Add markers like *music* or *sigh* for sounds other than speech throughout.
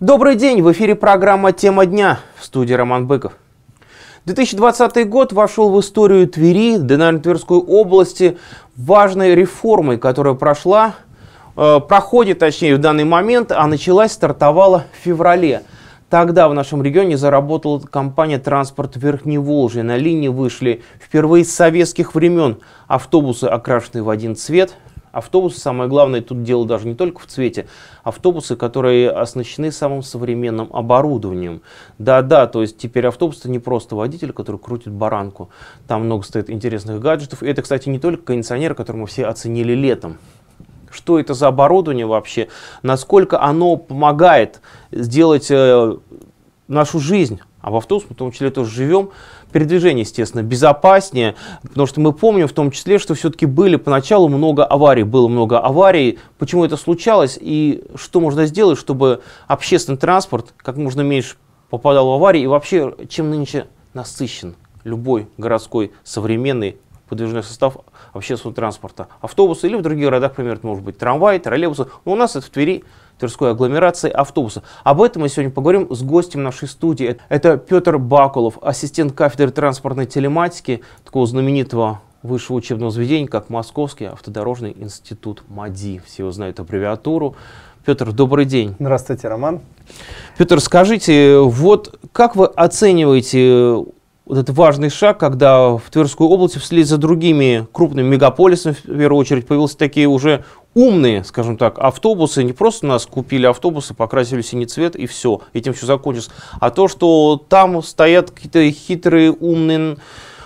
Добрый день! В эфире программа «Тема дня» в студии Роман Быков. 2020 год вошел в историю Твери, да, наверное, Тверской области, важной реформой, которая прошла, э, проходит, точнее, в данный момент, а началась, стартовала в феврале. Тогда в нашем регионе заработала компания «Транспорт Верхневолжья». На линии вышли впервые с советских времен автобусы, окрашенные в один цвет, Автобусы, самое главное, тут дело даже не только в цвете, автобусы, которые оснащены самым современным оборудованием. Да-да, то есть теперь автобус это не просто водитель, который крутит баранку. Там много стоит интересных гаджетов. И это, кстати, не только кондиционер, который мы все оценили летом. Что это за оборудование вообще? Насколько оно помогает сделать э, нашу жизнь, а в автобусе в том числе тоже живем, передвижение, естественно, безопаснее, потому что мы помним в том числе, что все-таки были поначалу много аварий, было много аварий, почему это случалось и что можно сделать, чтобы общественный транспорт как можно меньше попадал в аварии и вообще чем нынче насыщен любой городской современный подвижной состав общественного транспорта. Автобусы или в других городах, например, это может быть трамвай, троллейбусы. Но у нас это в Твери Тверской агломерации автобуса. Об этом мы сегодня поговорим с гостем нашей студии. Это Петр Бакулов, ассистент кафедры транспортной телематики такого знаменитого высшего учебного заведения, как Московский автодорожный институт МАДИ. Все его знают аббревиатуру. Петр, добрый день. Здравствуйте, Роман. Петр, скажите, вот как вы оцениваете вот этот важный шаг, когда в Тверской области вслед за другими крупными мегаполисами, в первую очередь, появились такие уже умные, скажем так, автобусы. Не просто нас купили автобусы, покрасили синий цвет и все, этим все закончится. А то, что там стоят какие-то хитрые, умные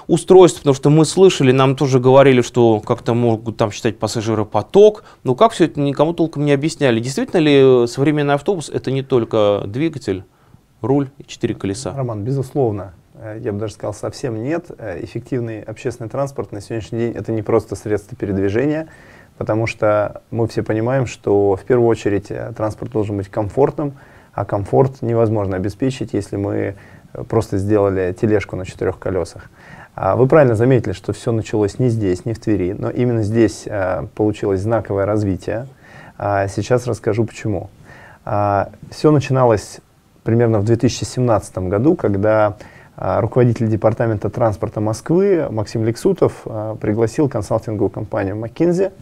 устройств, потому что мы слышали, нам тоже говорили, что как-то могут там считать пассажиропоток, но как все это никому толком не объясняли. Действительно ли современный автобус это не только двигатель, руль и четыре колеса? Роман, безусловно. Э, я бы даже сказал, совсем нет. Э, эффективный общественный транспорт на сегодняшний день это не просто средство передвижения, потому что мы все понимаем, что в первую очередь э, транспорт должен быть комфортным, а комфорт невозможно обеспечить, если мы просто сделали тележку на четырех колесах. А вы правильно заметили, что все началось не здесь, не в Твери, но именно здесь получилось знаковое развитие. А сейчас расскажу почему. все начиналось примерно в 2017 году, когда а, руководитель департамента транспорта Москвы Максим Лексутов а, пригласил консалтинговую компанию McKinsey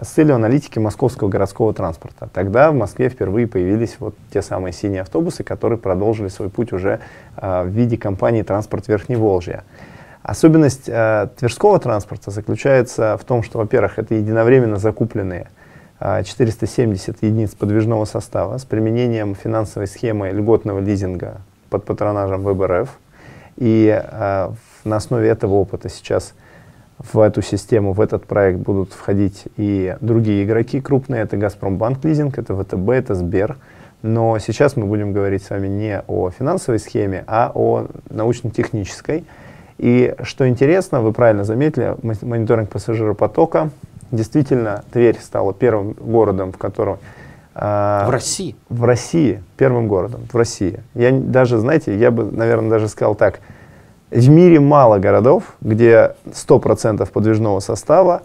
с целью аналитики московского городского транспорта. Тогда в Москве впервые появились вот те самые синие автобусы, которые продолжили свой путь уже а, в виде компании «Транспорт Верхневолжья». Особенность тверского транспорта заключается в том, что, во-первых, это единовременно закупленные 470 единиц подвижного состава с применением финансовой схемы льготного лизинга под патронажем ВБРФ – и э, на основе этого опыта сейчас в эту систему, в этот проект будут входить и другие игроки крупные. Это Газпромбанк лизинг, это ВТБ, это Сбер. Но сейчас мы будем говорить с вами не о финансовой схеме, а о научно-технической. И что интересно, вы правильно заметили, мониторинг пассажиропотока. Действительно, Тверь стала первым городом, в котором а, в России? В России, первым городом, в России. Я даже, знаете, я бы, наверное, даже сказал так, в мире мало городов, где 100% подвижного состава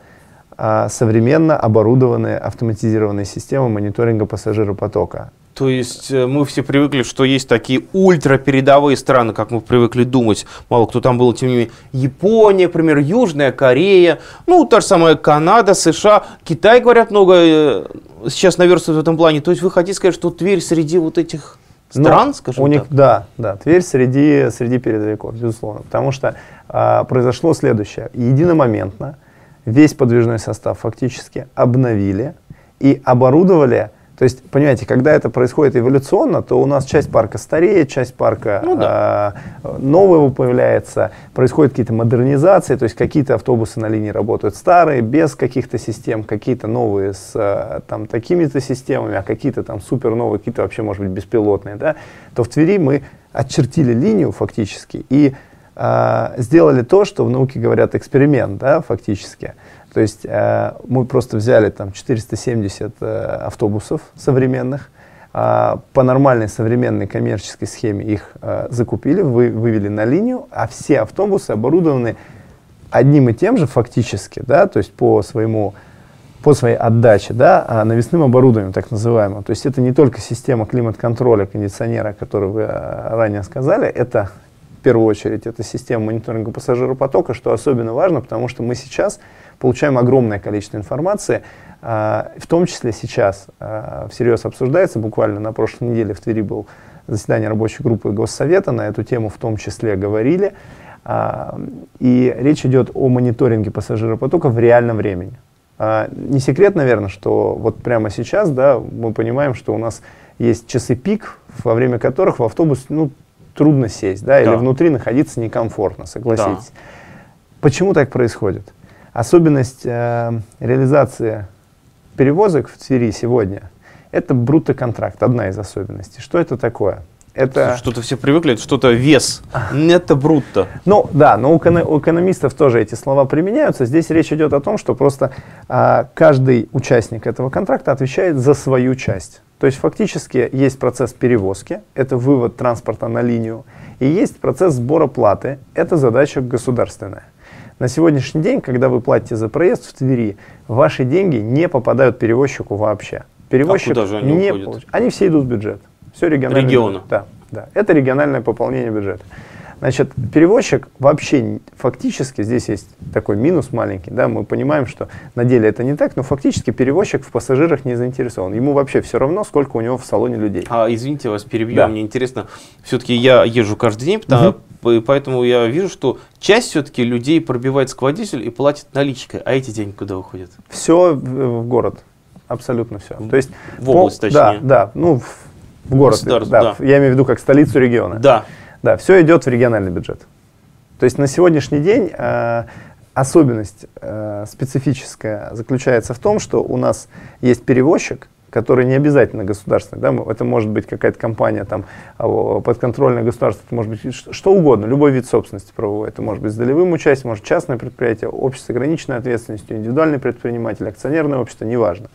а, современно оборудованные автоматизированные системы мониторинга пассажиропотока. То есть э, мы все привыкли, что есть такие ультрапередовые страны, как мы привыкли думать. Мало кто там был, тем не менее. Япония, например, Южная Корея, ну, та же самая Канада, США, Китай, говорят, много э, сейчас наверстывают в этом плане. То есть вы хотите сказать, что Тверь среди вот этих стран, Но скажем у них, так? Да, да, Тверь среди, среди передовиков, безусловно. Потому что а, произошло следующее. Единомоментно весь подвижной состав фактически обновили и оборудовали то есть, понимаете, когда это происходит эволюционно, то у нас часть парка стареет, часть парка ну, да. э, нового появляется, происходят какие-то модернизации, то есть какие-то автобусы на линии работают старые, без каких-то систем, какие-то новые с э, там такими-то системами, а какие-то там супер новые, какие-то вообще, может быть, беспилотные, да, то в Твери мы очертили линию фактически и э, сделали то, что в науке говорят эксперимент, да, фактически. То есть э, мы просто взяли там 470 э, автобусов современных, э, по нормальной современной коммерческой схеме их э, закупили, вы, вывели на линию, а все автобусы оборудованы одним и тем же фактически, да, то есть по своему по своей отдаче, да, а навесным оборудованием, так называемым. То есть это не только система климат-контроля, кондиционера, о которой вы а, ранее сказали, это в первую очередь это система мониторинга пассажиропотока, что особенно важно, потому что мы сейчас получаем огромное количество информации, а, в том числе сейчас а, всерьез обсуждается, буквально на прошлой неделе в Твери был заседание рабочей группы Госсовета, на эту тему в том числе говорили, и речь идет о мониторинге пассажиропотока в реальном времени. Не секрет, наверное, что вот прямо сейчас, да, мы понимаем, что у нас есть часы пик, во время которых в автобус, ну, трудно сесть, да, да. или внутри находиться некомфортно, согласитесь. Да. Почему так происходит? Особенность э, реализации перевозок в Твери сегодня – это брутто-контракт, одна из особенностей. Что это такое? Это... Что-то все привыкли, что-то вес, *laughs* это брутто. Ну да, но у, у экономистов тоже эти слова применяются. Здесь речь идет о том, что просто а, каждый участник этого контракта отвечает за свою часть. То есть фактически есть процесс перевозки, это вывод транспорта на линию, и есть процесс сбора платы, это задача государственная. На сегодняшний день, когда вы платите за проезд в Твери, ваши деньги не попадают перевозчику вообще. Перевозчик а куда же они не уходят? Получ... Они все идут в бюджет. Все региональное. Региона. Да, да. Это региональное пополнение бюджета. Значит, перевозчик вообще фактически, здесь есть такой минус маленький, да, мы понимаем, что на деле это не так, но фактически перевозчик в пассажирах не заинтересован. Ему вообще все равно, сколько у него в салоне людей. А, извините, вас перебью, да. мне интересно, все-таки я езжу каждый день, потому, угу. Поэтому я вижу, что часть все-таки людей пробивает складитель и платит наличкой, а эти деньги куда уходят? Все в, в город, абсолютно все. То есть в область, точнее. Да, да, ну в город, да, да. Я имею в виду как столицу региона. Да. Да, все идет в региональный бюджет. То есть на сегодняшний день э, особенность э, специфическая заключается в том, что у нас есть перевозчик, который не обязательно государственный, да, это может быть какая-то компания там а, подконтрольное государство, это может быть что угодно, любой вид собственности правовой, это может быть с долевым участием, может частное предприятие, общество с ограниченной ответственностью, индивидуальный предприниматель, акционерное общество, неважно.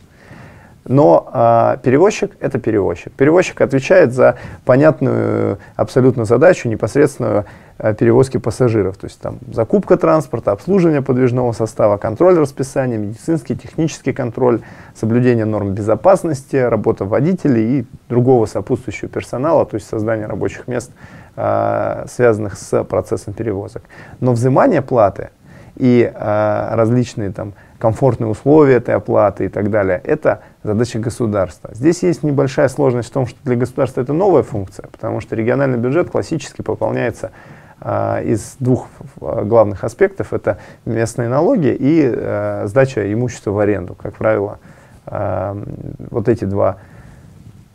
Но а, перевозчик – это перевозчик. Перевозчик отвечает за понятную абсолютно задачу непосредственную а, перевозки пассажиров. То есть там закупка транспорта, обслуживание подвижного состава, контроль расписания, медицинский, технический контроль, соблюдение норм безопасности, работа водителей и другого сопутствующего персонала, то есть создание рабочих мест, а, связанных с процессом перевозок. Но взимание платы и а, различные там комфортные условия этой оплаты и так далее. Это задача государства. Здесь есть небольшая сложность в том, что для государства это новая функция, потому что региональный бюджет классически пополняется э, из двух главных аспектов. Это местные налоги и э, сдача имущества в аренду. Как правило, э, вот эти два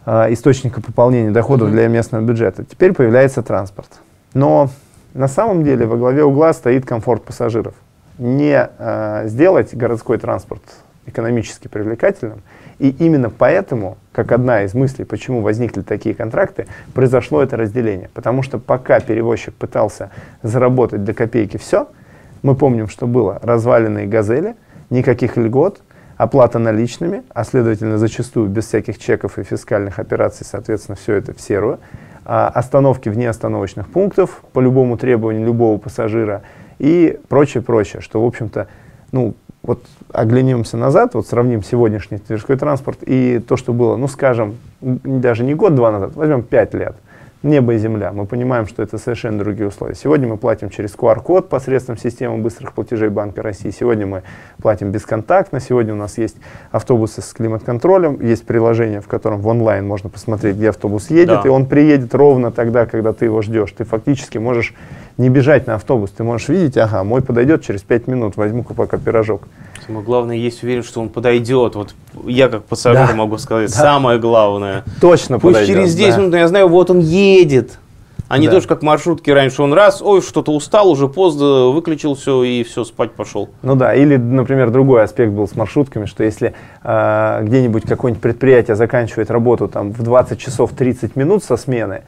э, источника пополнения доходов для местного бюджета. Теперь появляется транспорт. Но на самом деле во главе угла стоит комфорт пассажиров не э, сделать городской транспорт экономически привлекательным. И именно поэтому, как одна из мыслей, почему возникли такие контракты, произошло это разделение. Потому что пока перевозчик пытался заработать до копейки все, мы помним, что было разваленные газели, никаких льгот, оплата наличными, а следовательно зачастую без всяких чеков и фискальных операций, соответственно, все это в серую, а остановки вне остановочных пунктов по любому требованию любого пассажира – и прочее, прочее, что, в общем-то, ну, вот оглянемся назад, вот сравним сегодняшний тверской транспорт и то, что было, ну, скажем, даже не год-два назад, возьмем пять лет – небо и земля. Мы понимаем, что это совершенно другие условия. Сегодня мы платим через QR-код посредством системы быстрых платежей Банка России. Сегодня мы платим бесконтактно. Сегодня у нас есть автобусы с климат-контролем. Есть приложение, в котором в онлайн можно посмотреть, где автобус едет. Да. И он приедет ровно тогда, когда ты его ждешь. Ты фактически можешь не бежать на автобус. Ты можешь видеть, ага, мой подойдет через 5 минут, возьму-ка пока пирожок. Самое главное, есть уверенность, что он подойдет. Вот я как пассажир да. могу сказать, да. самое главное. Точно Пусть подойдет. через 10 да. минут, я знаю, вот он едет. А не да. тоже как маршрутки раньше, он раз, ой, что-то устал, уже поздно, выключил все и все, спать пошел. Ну да, или, например, другой аспект был с маршрутками, что если э, где-нибудь какое-нибудь предприятие заканчивает работу там в 20 часов 30 минут со смены,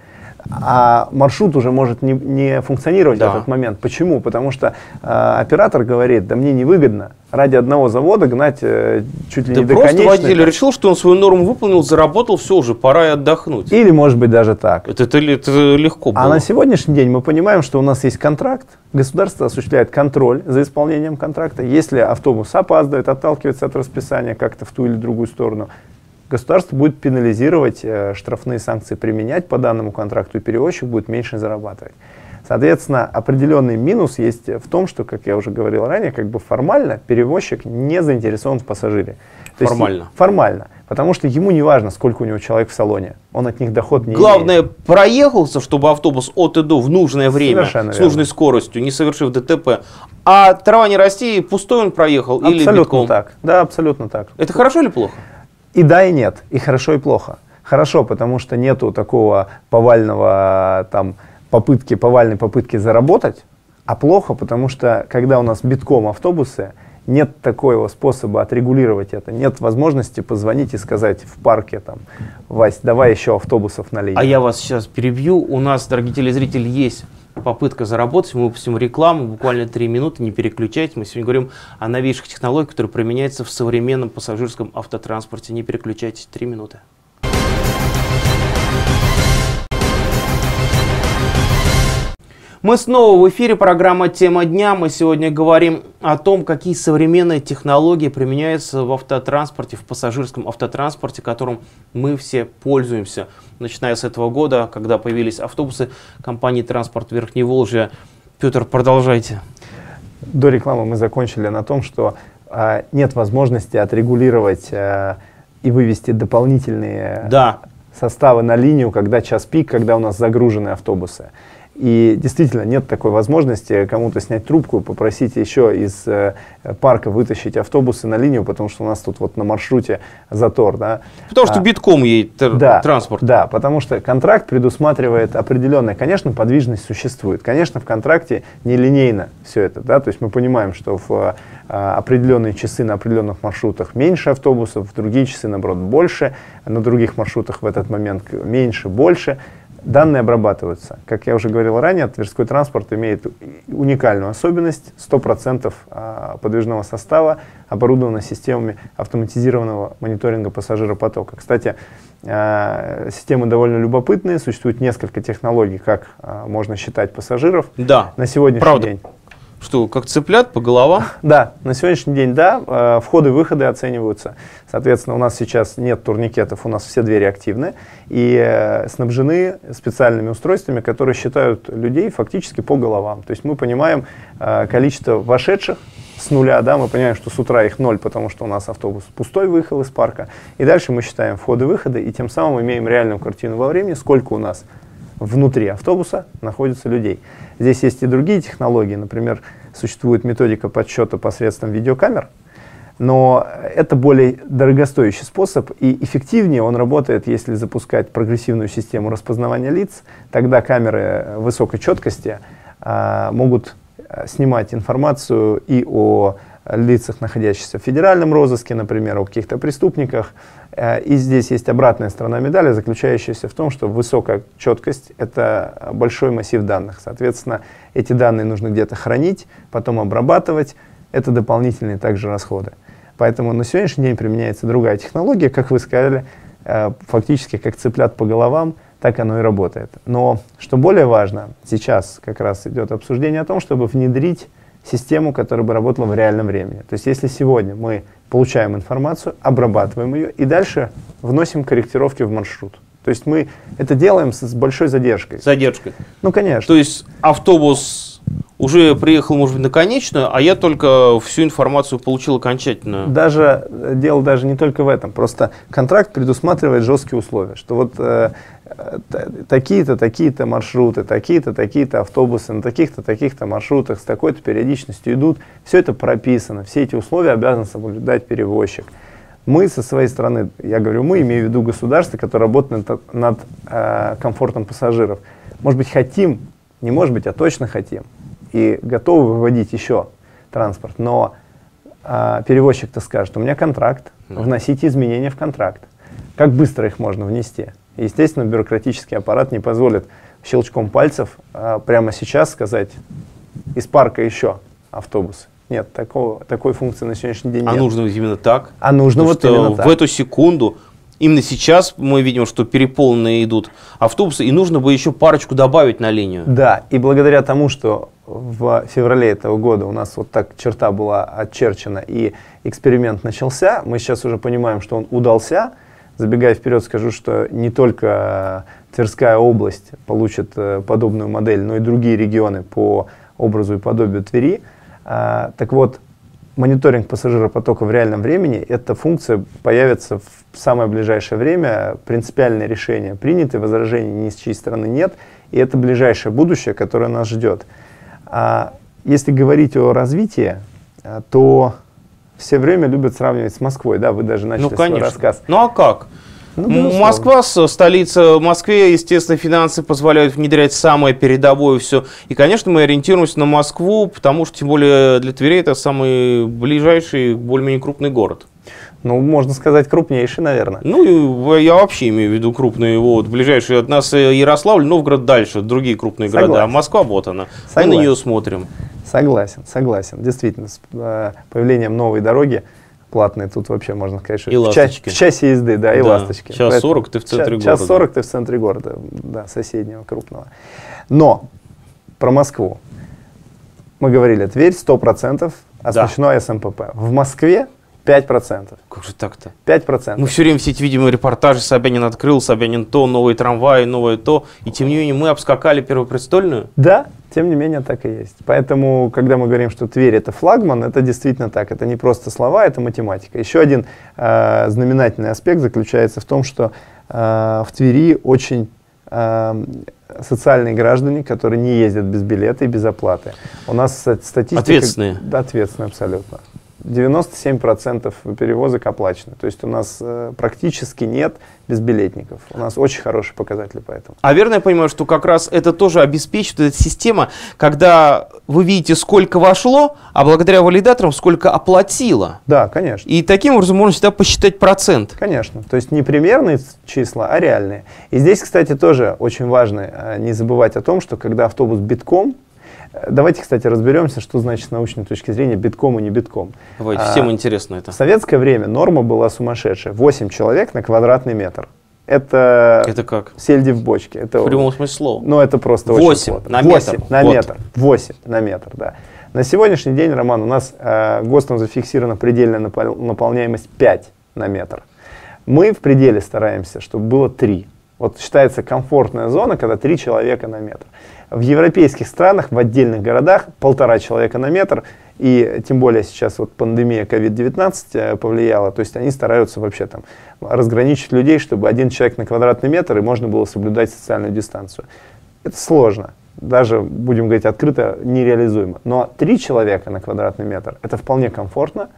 а маршрут уже может не, не функционировать да. в этот момент. Почему? Потому что э, оператор говорит, да мне невыгодно ради одного завода гнать э, чуть ли да не до просто водитель решил, что он свою норму выполнил, заработал, все уже, пора и отдохнуть. Или может быть даже так. Это, это, это легко было. А на сегодняшний день мы понимаем, что у нас есть контракт, государство осуществляет контроль за исполнением контракта. Если автобус опаздывает, отталкивается от расписания как-то в ту или другую сторону, государство будет пенализировать, э, штрафные санкции применять по данному контракту, и перевозчик будет меньше зарабатывать. Соответственно, определенный минус есть в том, что, как я уже говорил ранее, как бы формально перевозчик не заинтересован в пассажире. То формально. Есть, формально. Потому что ему не важно, сколько у него человек в салоне. Он от них доход не Главное, имеет. проехался, чтобы автобус от и до в нужное время, Совершенно с нужной верно. скоростью, не совершив ДТП. А трава не расти, пустой он проехал абсолютно или битком. так. Да, абсолютно так. Это хорошо или плохо? И да, и нет. И хорошо, и плохо. Хорошо, потому что нету такого повального там попытки, повальной попытки заработать, а плохо, потому что когда у нас битком автобусы, нет такого способа отрегулировать это. Нет возможности позвонить и сказать в парке, там, Вась, давай еще автобусов налей. А я вас сейчас перебью. У нас, дорогие телезрители, есть попытка заработать. Мы выпустим рекламу, буквально три минуты, не переключайтесь. Мы сегодня говорим о новейших технологиях, которые применяются в современном пассажирском автотранспорте. Не переключайтесь, три минуты. Мы снова в эфире, программа «Тема дня». Мы сегодня говорим о том, какие современные технологии применяются в автотранспорте, в пассажирском автотранспорте, которым мы все пользуемся. Начиная с этого года, когда появились автобусы компании «Транспорт Верхневолжья». Петр, продолжайте. До рекламы мы закончили на том, что э, нет возможности отрегулировать э, и вывести дополнительные да. составы на линию, когда час пик, когда у нас загружены автобусы. И действительно нет такой возможности кому-то снять трубку, попросить еще из э, парка вытащить автобусы на линию, потому что у нас тут вот на маршруте затор. Да? Потому что а, битком едет да, транспорт. Да, потому что контракт предусматривает определенное, конечно, подвижность существует. Конечно, в контракте нелинейно все это. Да? То есть мы понимаем, что в а, определенные часы на определенных маршрутах меньше автобусов, в другие часы, наоборот, больше, на других маршрутах в этот момент меньше, больше. Данные обрабатываются. Как я уже говорил ранее, Тверской транспорт имеет уникальную особенность. 100% а, подвижного состава оборудовано системами автоматизированного мониторинга пассажиропотока. Кстати, а, системы довольно любопытные. Существует несколько технологий, как а, можно считать пассажиров. Да, на сегодняшний правда. день. Что, как цыплят по головам? *laughs* Да, на сегодняшний день, да, э, входы и выходы оцениваются. Соответственно, у нас сейчас нет турникетов, у нас все двери активны и э, снабжены специальными устройствами, которые считают людей фактически по головам. То есть мы понимаем э, количество вошедших с нуля, да, мы понимаем, что с утра их ноль, потому что у нас автобус пустой выехал из парка. И дальше мы считаем входы-выходы, и тем самым имеем реальную картину во времени, сколько у нас внутри автобуса находится людей. Здесь есть и другие технологии, например, существует методика подсчета посредством видеокамер, но это более дорогостоящий способ, и эффективнее он работает, если запускать прогрессивную систему распознавания лиц. Тогда камеры высокой четкости а, могут а, снимать информацию и о лицах, находящихся в федеральном розыске, например, о каких-то преступниках. Э, и здесь есть обратная сторона медали, заключающаяся в том, что высокая четкость — это большой массив данных. Соответственно, эти данные нужно где-то хранить, потом обрабатывать. Это дополнительные также расходы. Поэтому на сегодняшний день применяется другая технология, как вы сказали, э, фактически как цыплят по головам, так оно и работает. Но, что более важно, сейчас как раз идет обсуждение о том, чтобы внедрить систему, которая бы работала в реальном времени. То есть если сегодня мы получаем информацию, обрабатываем ее и дальше вносим корректировки в маршрут. То есть мы это делаем с, большой задержкой. Задержкой. Ну, конечно. То есть автобус уже приехал, может быть, на конечную, а я только всю информацию получил окончательно. Даже, э, дело даже не только в этом. Просто контракт предусматривает жесткие условия, что вот э, такие-то, такие-то маршруты, такие-то, такие-то автобусы на таких-то, таких-то маршрутах с такой-то периодичностью идут. Все это прописано, все эти условия обязан соблюдать перевозчик. Мы со своей стороны, я говорю мы, имею в виду государство, которое работает над, над э, комфортом пассажиров. Может быть, хотим, не может быть, а точно хотим. И готовы выводить еще транспорт. Но э, перевозчик-то скажет, у меня контракт, вносите изменения в контракт. Как быстро их можно внести? Естественно, бюрократический аппарат не позволит щелчком пальцев э, прямо сейчас сказать из парка еще автобус. Нет, такого, такой функции на сегодняшний день а нет. А нужно именно так? А нужно вот что именно так. в эту секунду Именно сейчас мы видим, что переполненные идут автобусы, и нужно бы еще парочку добавить на линию. Да, и благодаря тому, что в феврале этого года у нас вот так черта была очерчена, и эксперимент начался, мы сейчас уже понимаем, что он удался. Забегая вперед, скажу, что не только Тверская область получит э, подобную модель, но и другие регионы по образу и подобию Твери. А, так вот, мониторинг пассажиропотока в реальном времени, эта функция появится в самое ближайшее время. Принципиальное решение принято, возражений ни с чьей стороны нет. И это ближайшее будущее, которое нас ждет. А если говорить о развитии, а, то все время любят сравнивать с Москвой. Да, вы даже начали ну, конечно. свой рассказ. Ну а как? Ну, Москва, столица Москве, естественно, финансы позволяют внедрять самое передовое все. И, конечно, мы ориентируемся на Москву, потому что, тем более, для Твери это самый ближайший, более-менее крупный город. Ну, можно сказать, крупнейший, наверное. Ну, я вообще имею в виду крупные, вот, ближайшие от нас э, Ярославль, Новгород дальше, другие крупные согласен. города. А Москва, вот она. Согласен. Мы на нее смотрим. Согласен, согласен. Действительно, с э, появлением новой дороги платные, тут вообще можно сказать, что и в, час, в часе езды, да, и да. ласточки. Час Поэтому 40 ты в центре час, города. Час 40 ты в центре города, да, соседнего, крупного. Но про Москву. Мы говорили, Тверь 100% оснащено да. СМПП. В Москве 5%. Как же так-то? 5%. Мы все время все эти видим репортажи, Собянин открыл, Собянин то, новые трамваи, новое то. И тем не менее мы обскакали Первопрестольную? Да, тем не менее так и есть. Поэтому, когда мы говорим, что Тверь это флагман, это действительно так. Это не просто слова, это математика. Еще один э, знаменательный аспект заключается в том, что э, в Твери очень э, социальные граждане, которые не ездят без билета и без оплаты. У нас статистика... Ответственные. Да, ответственные абсолютно. 97% перевозок оплачены. То есть у нас э, практически нет безбилетников. У нас очень хорошие показатели по этому. А верно я понимаю, что как раз это тоже обеспечивает эта система, когда вы видите, сколько вошло, а благодаря валидаторам сколько оплатило. Да, конечно. И таким образом можно всегда посчитать процент. Конечно. То есть не примерные числа, а реальные. И здесь, кстати, тоже очень важно э, не забывать о том, что когда автобус битком, Давайте, кстати, разберемся, что значит с научной точки зрения битком и не битком. Давайте, а, всем интересно это. В советское время норма была сумасшедшая. 8 человек на квадратный метр. Это, это как? сельди в бочке. Это, в прямом смысле слова. Ну, это просто 8 очень плотно. на 8 метр. на вот. метр. 8 на метр, да. На сегодняшний день, Роман, у нас э, ГОСТом зафиксирована предельная напол наполняемость 5 на метр. Мы в пределе стараемся, чтобы было 3. Вот считается комфортная зона, когда 3 человека на метр. В европейских странах, в отдельных городах полтора человека на метр, и тем более сейчас вот пандемия COVID-19 э, повлияла, то есть они стараются вообще там разграничить людей, чтобы один человек на квадратный метр, и можно было соблюдать социальную дистанцию. Это сложно, даже, будем говорить открыто, нереализуемо. Но три человека на квадратный метр, это вполне комфортно,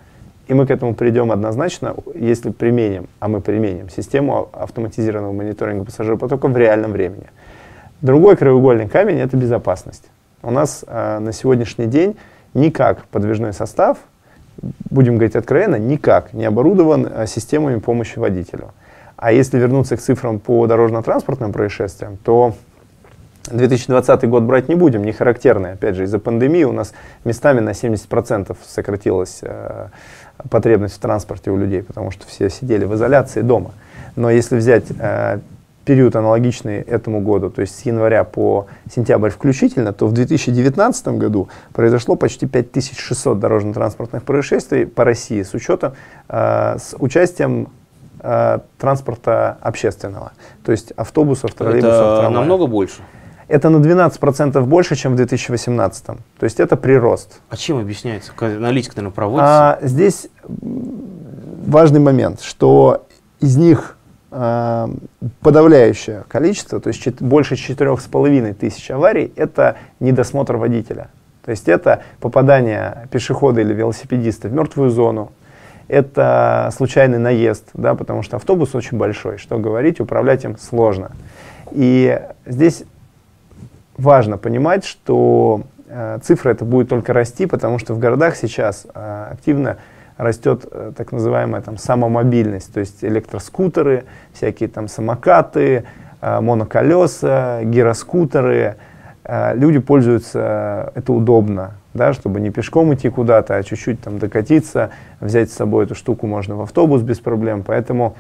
и мы к этому придем однозначно, если применим, а мы применим, систему автоматизированного мониторинга пассажиропотока в реальном времени. Другой краеугольный камень – это безопасность. У нас э, на сегодняшний день никак подвижной состав, будем говорить откровенно, никак не оборудован э, системами помощи водителю. А если вернуться к цифрам по дорожно-транспортным происшествиям, то 2020 год брать не будем, не характерный. Опять же, из-за пандемии у нас местами на 70% сократилась э, потребность в транспорте у людей, потому что все сидели в изоляции дома. Но если взять э, период аналогичный этому году, то есть с января по сентябрь включительно, то в 2019 году произошло почти 5600 дорожно-транспортных происшествий по России с учетом, э, с участием э, транспорта общественного, то есть автобусов, троллейбусов, Это трамваев. намного больше? Это на 12% больше, чем в 2018. То есть это прирост. А чем объясняется? Аналитика, наверное, проводится? А, здесь важный момент, что из них подавляющее количество, то есть больше четырех с половиной тысяч аварий, это недосмотр водителя. То есть это попадание пешехода или велосипедиста в мертвую зону, это случайный наезд, да, потому что автобус очень большой, что говорить, управлять им сложно. И здесь важно понимать, что э, цифра это будет только расти, потому что в городах сейчас э, активно растет э, так называемая там самомобильность, то есть электроскутеры, всякие там самокаты, э, моноколеса, гироскутеры. Э, люди пользуются, это удобно, да, чтобы не пешком идти куда-то, а чуть-чуть там докатиться, взять с собой эту штуку можно в автобус без проблем. Поэтому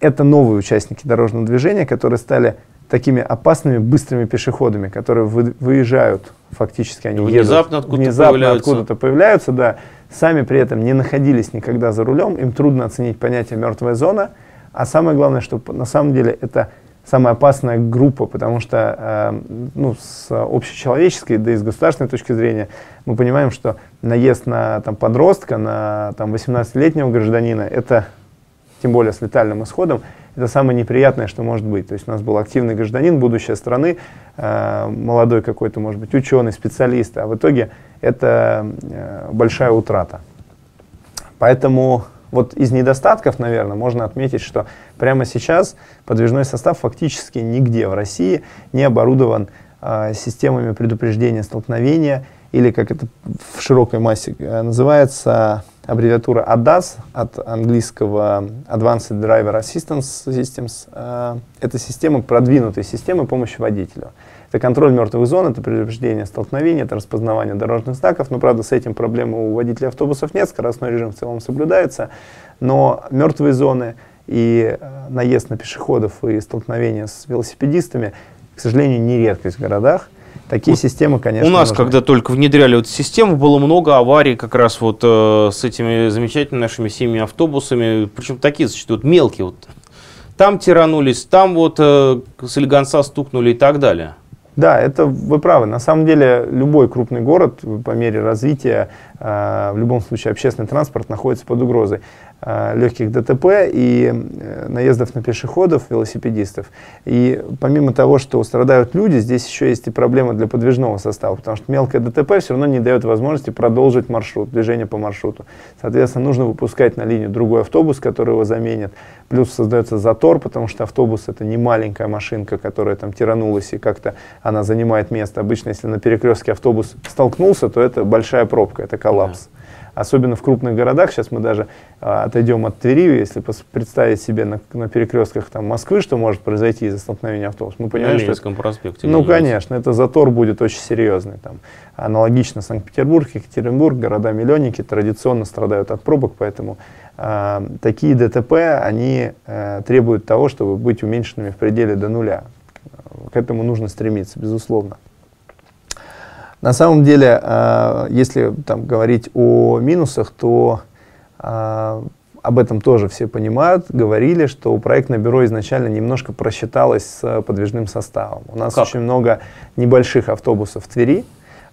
это новые участники дорожного движения, которые стали такими опасными, быстрыми пешеходами, которые вы, выезжают фактически, они внезапно едут, откуда-то внезапно появляются. откуда-то появляются, да, сами при этом не находились никогда за рулем, им трудно оценить понятие мертвая зона, а самое главное, что на самом деле это самая опасная группа, потому что э, ну, с общечеловеческой, да и с государственной точки зрения мы понимаем, что наезд на там, подростка, на там, 18-летнего гражданина, это тем более с летальным исходом, это самое неприятное, что может быть. То есть у нас был активный гражданин, будущее страны, э, молодой какой-то, может быть, ученый, специалист, а в итоге это э, большая утрата. Поэтому вот из недостатков, наверное, можно отметить, что прямо сейчас подвижной состав фактически нигде в России не оборудован э, системами предупреждения столкновения, или как это в широкой массе э, называется, аббревиатура ADAS от английского Advanced Driver Assistance Systems. Э, это система, продвинутые системы помощи водителю. Это контроль мертвых зон, это предупреждение столкновений, это распознавание дорожных знаков. Но, правда, с этим проблем у водителей автобусов нет, скоростной режим в целом соблюдается. Но мертвые зоны и э, наезд на пешеходов и столкновения с велосипедистами, к сожалению, не редкость в городах. Такие вот системы, конечно. У нас, нужны. когда только внедряли эту систему, было много аварий как раз вот э, с этими замечательными нашими семьи автобусами, причем такие зачастую вот, мелкие вот. Там тиранулись, там вот э, с элегонца стукнули и так далее. Да, это вы правы. На самом деле любой крупный город по мере развития, э, в любом случае общественный транспорт находится под угрозой. Э, легких ДТП и э, наездов на пешеходов, велосипедистов. И помимо того, что страдают люди, здесь еще есть и проблема для подвижного состава, потому что мелкое ДТП все равно не дает возможности продолжить маршрут, движение по маршруту. Соответственно, нужно выпускать на линию другой автобус, который его заменит. Плюс создается затор, потому что автобус это не маленькая машинка, которая там тиранулась и как-то она занимает место. Обычно, если на перекрестке автобус столкнулся, то это большая пробка, это коллапс. Yeah особенно в крупных городах, сейчас мы даже а, отойдем от Твери, если представить себе на, на перекрестках там, Москвы, что может произойти из-за столкновения автобуса, мы понимаем, на что... проспекте. Ну, конечно, это затор будет очень серьезный. Там. Аналогично Санкт-Петербург, Екатеринбург, города-миллионники традиционно страдают от пробок, поэтому э, такие ДТП, они э, требуют того, чтобы быть уменьшенными в пределе до нуля. К этому нужно стремиться, безусловно. На самом деле, э, если там, говорить о минусах, то э, об этом тоже все понимают, говорили, что проектное бюро изначально немножко просчиталось с подвижным составом. У нас как? очень много небольших автобусов в Твери,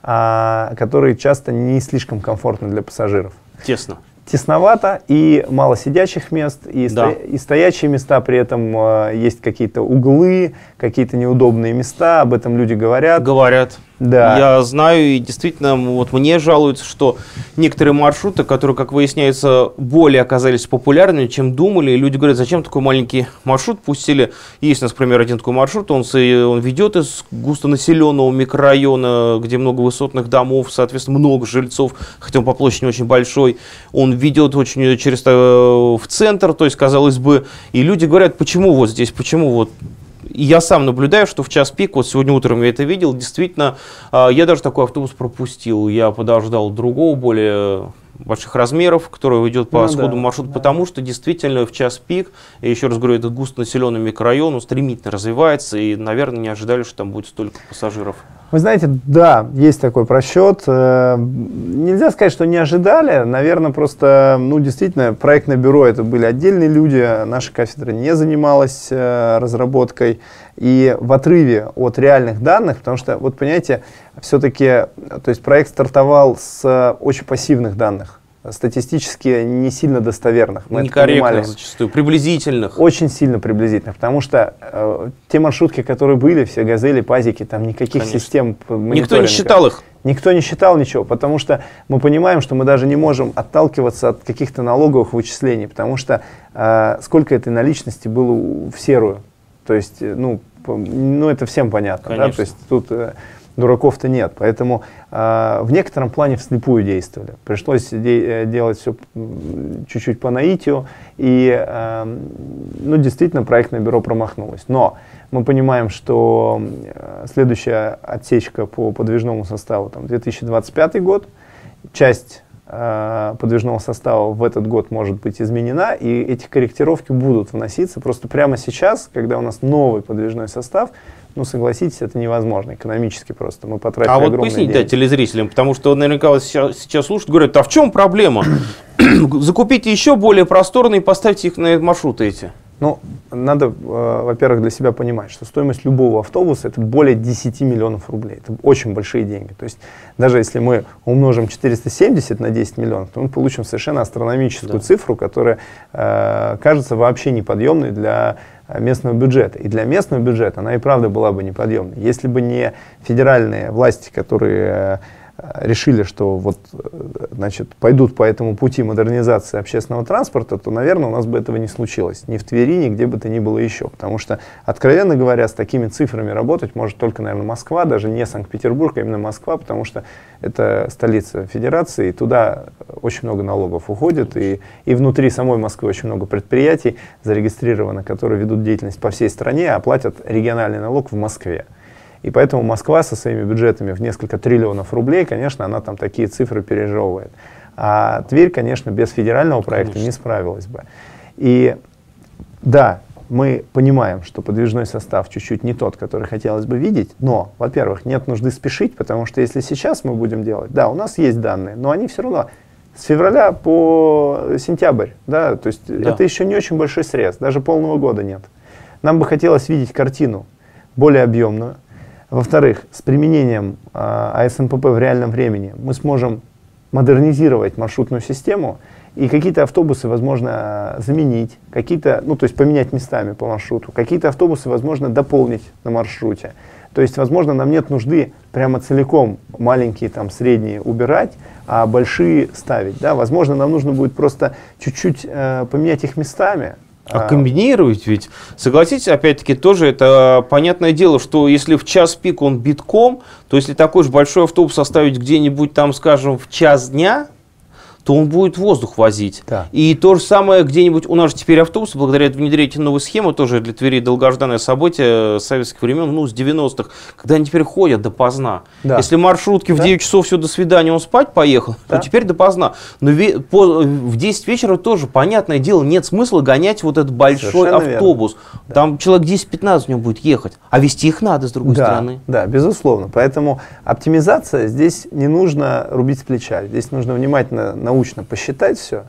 а, которые часто не слишком комфортны для пассажиров. Тесно тесновато и мало сидячих мест, и, да. сто, и стоячие места, при этом э, есть какие-то углы, какие-то неудобные места, об этом люди говорят. Говорят. Да. Я знаю, и действительно, вот мне жалуются, что некоторые маршруты, которые, как выясняется, более оказались популярными, чем думали, и люди говорят, зачем такой маленький маршрут пустили. Есть у нас, например, один такой маршрут, он, он ведет из густонаселенного микрорайона, где много высотных домов, соответственно, много жильцов, хотя он по площади очень большой. Он ведет очень через э, в центр, то есть, казалось бы, и люди говорят, почему вот здесь, почему вот я сам наблюдаю, что в час пик, вот сегодня утром я это видел, действительно, а, я даже такой автобус пропустил. Я подождал другого, более больших размеров, который идет по ну, сходу да, маршрута, да. потому что действительно в час пик, я еще раз говорю, этот густонаселенный микрорайон, он стремительно развивается, и, наверное, не ожидали, что там будет столько пассажиров. Вы знаете, да, есть такой просчет. Э, нельзя сказать, что не ожидали. Наверное, просто, ну, действительно, проектное бюро это были отдельные люди. Наша кафедра не занималась э, разработкой. И в отрыве от реальных данных, потому что, вот понимаете, все-таки, то есть проект стартовал с очень пассивных данных статистически не сильно достоверных. Мы Некорректных зачастую, приблизительных. Очень сильно приблизительных, потому что э, те маршрутки, которые были, все газели, пазики, там никаких Конечно. систем Никто не считал их. Никто не считал ничего, потому что мы понимаем, что мы даже не можем отталкиваться от каких-то налоговых вычислений, потому что э, сколько этой наличности было в серую. То есть, э, ну, ну это всем понятно. Да? То есть тут э, дураков-то нет. Поэтому э, в некотором плане вслепую действовали. Пришлось де делать все чуть-чуть по наитию. И, э, ну, действительно, проектное бюро промахнулось. Но мы понимаем, что следующая отсечка по подвижному составу, там, 2025 год, часть Э, подвижного состава в этот год может быть изменена, и эти корректировки будут вноситься. Просто прямо сейчас, когда у нас новый подвижной состав, ну, согласитесь, это невозможно, экономически просто. Мы потратили А вот поясните, да, телезрителям, потому что наверняка вас сейчас, сейчас слушают, говорят, а в чем проблема? *clears throat* Закупите еще более просторные и поставьте их на маршруты эти. Ну, надо, э, во-первых, для себя понимать, что стоимость любого автобуса это более 10 миллионов рублей. Это очень большие деньги. То есть даже если мы умножим 470 на 10 миллионов, то мы получим совершенно астрономическую да. цифру, которая э, кажется вообще неподъемной для местного бюджета. И для местного бюджета она и правда была бы неподъемной. Если бы не федеральные власти, которые э, решили, что вот, значит, пойдут по этому пути модернизации общественного транспорта, то, наверное, у нас бы этого не случилось. Ни в Твери, ни где бы то ни было еще. Потому что, откровенно говоря, с такими цифрами работать может только, наверное, Москва, даже не Санкт-Петербург, а именно Москва, потому что это столица федерации, и туда очень много налогов уходит, и, и внутри самой Москвы очень много предприятий зарегистрировано, которые ведут деятельность по всей стране, а платят региональный налог в Москве. И поэтому Москва со своими бюджетами в несколько триллионов рублей, конечно, она там такие цифры пережевывает. А Тверь, конечно, без федерального проекта конечно. не справилась бы. И да, мы понимаем, что подвижной состав чуть-чуть не тот, который хотелось бы видеть, но, во-первых, нет нужды спешить, потому что если сейчас мы будем делать, да, у нас есть данные, но они все равно с февраля по сентябрь, да, то есть да. это еще не очень большой срез, даже полного года нет. Нам бы хотелось видеть картину более объемную, во-вторых, с применением э, АСМПП в реальном времени мы сможем модернизировать маршрутную систему и какие-то автобусы, возможно, заменить, какие-то, ну, то есть поменять местами по маршруту, какие-то автобусы, возможно, дополнить на маршруте. То есть, возможно, нам нет нужды прямо целиком маленькие, там, средние убирать, а большие ставить. Да? Возможно, нам нужно будет просто чуть-чуть э, поменять их местами, а, а комбинировать ведь, согласитесь, опять-таки, тоже это понятное дело, что если в час пик он битком, то если такой же большой автобус оставить где-нибудь там, скажем, в час дня, то он будет воздух возить. Да. И то же самое где-нибудь, у нас же теперь автобусы, благодаря внедрению новой схемы, тоже для Твери долгожданное событие советских времен, ну, с 90-х, когда они теперь ходят допоздна. Да. Если маршрутки да. в 9 часов все, до свидания, он спать поехал, да. то теперь допоздна. Но по, в 10 вечера тоже, понятное дело, нет смысла гонять вот этот большой Совершенно автобус. Да. Там человек 10-15 в нем будет ехать, а вести их надо, с другой да, стороны. Да, безусловно. Поэтому оптимизация здесь не нужно рубить с плеча. Здесь нужно внимательно на научно посчитать все,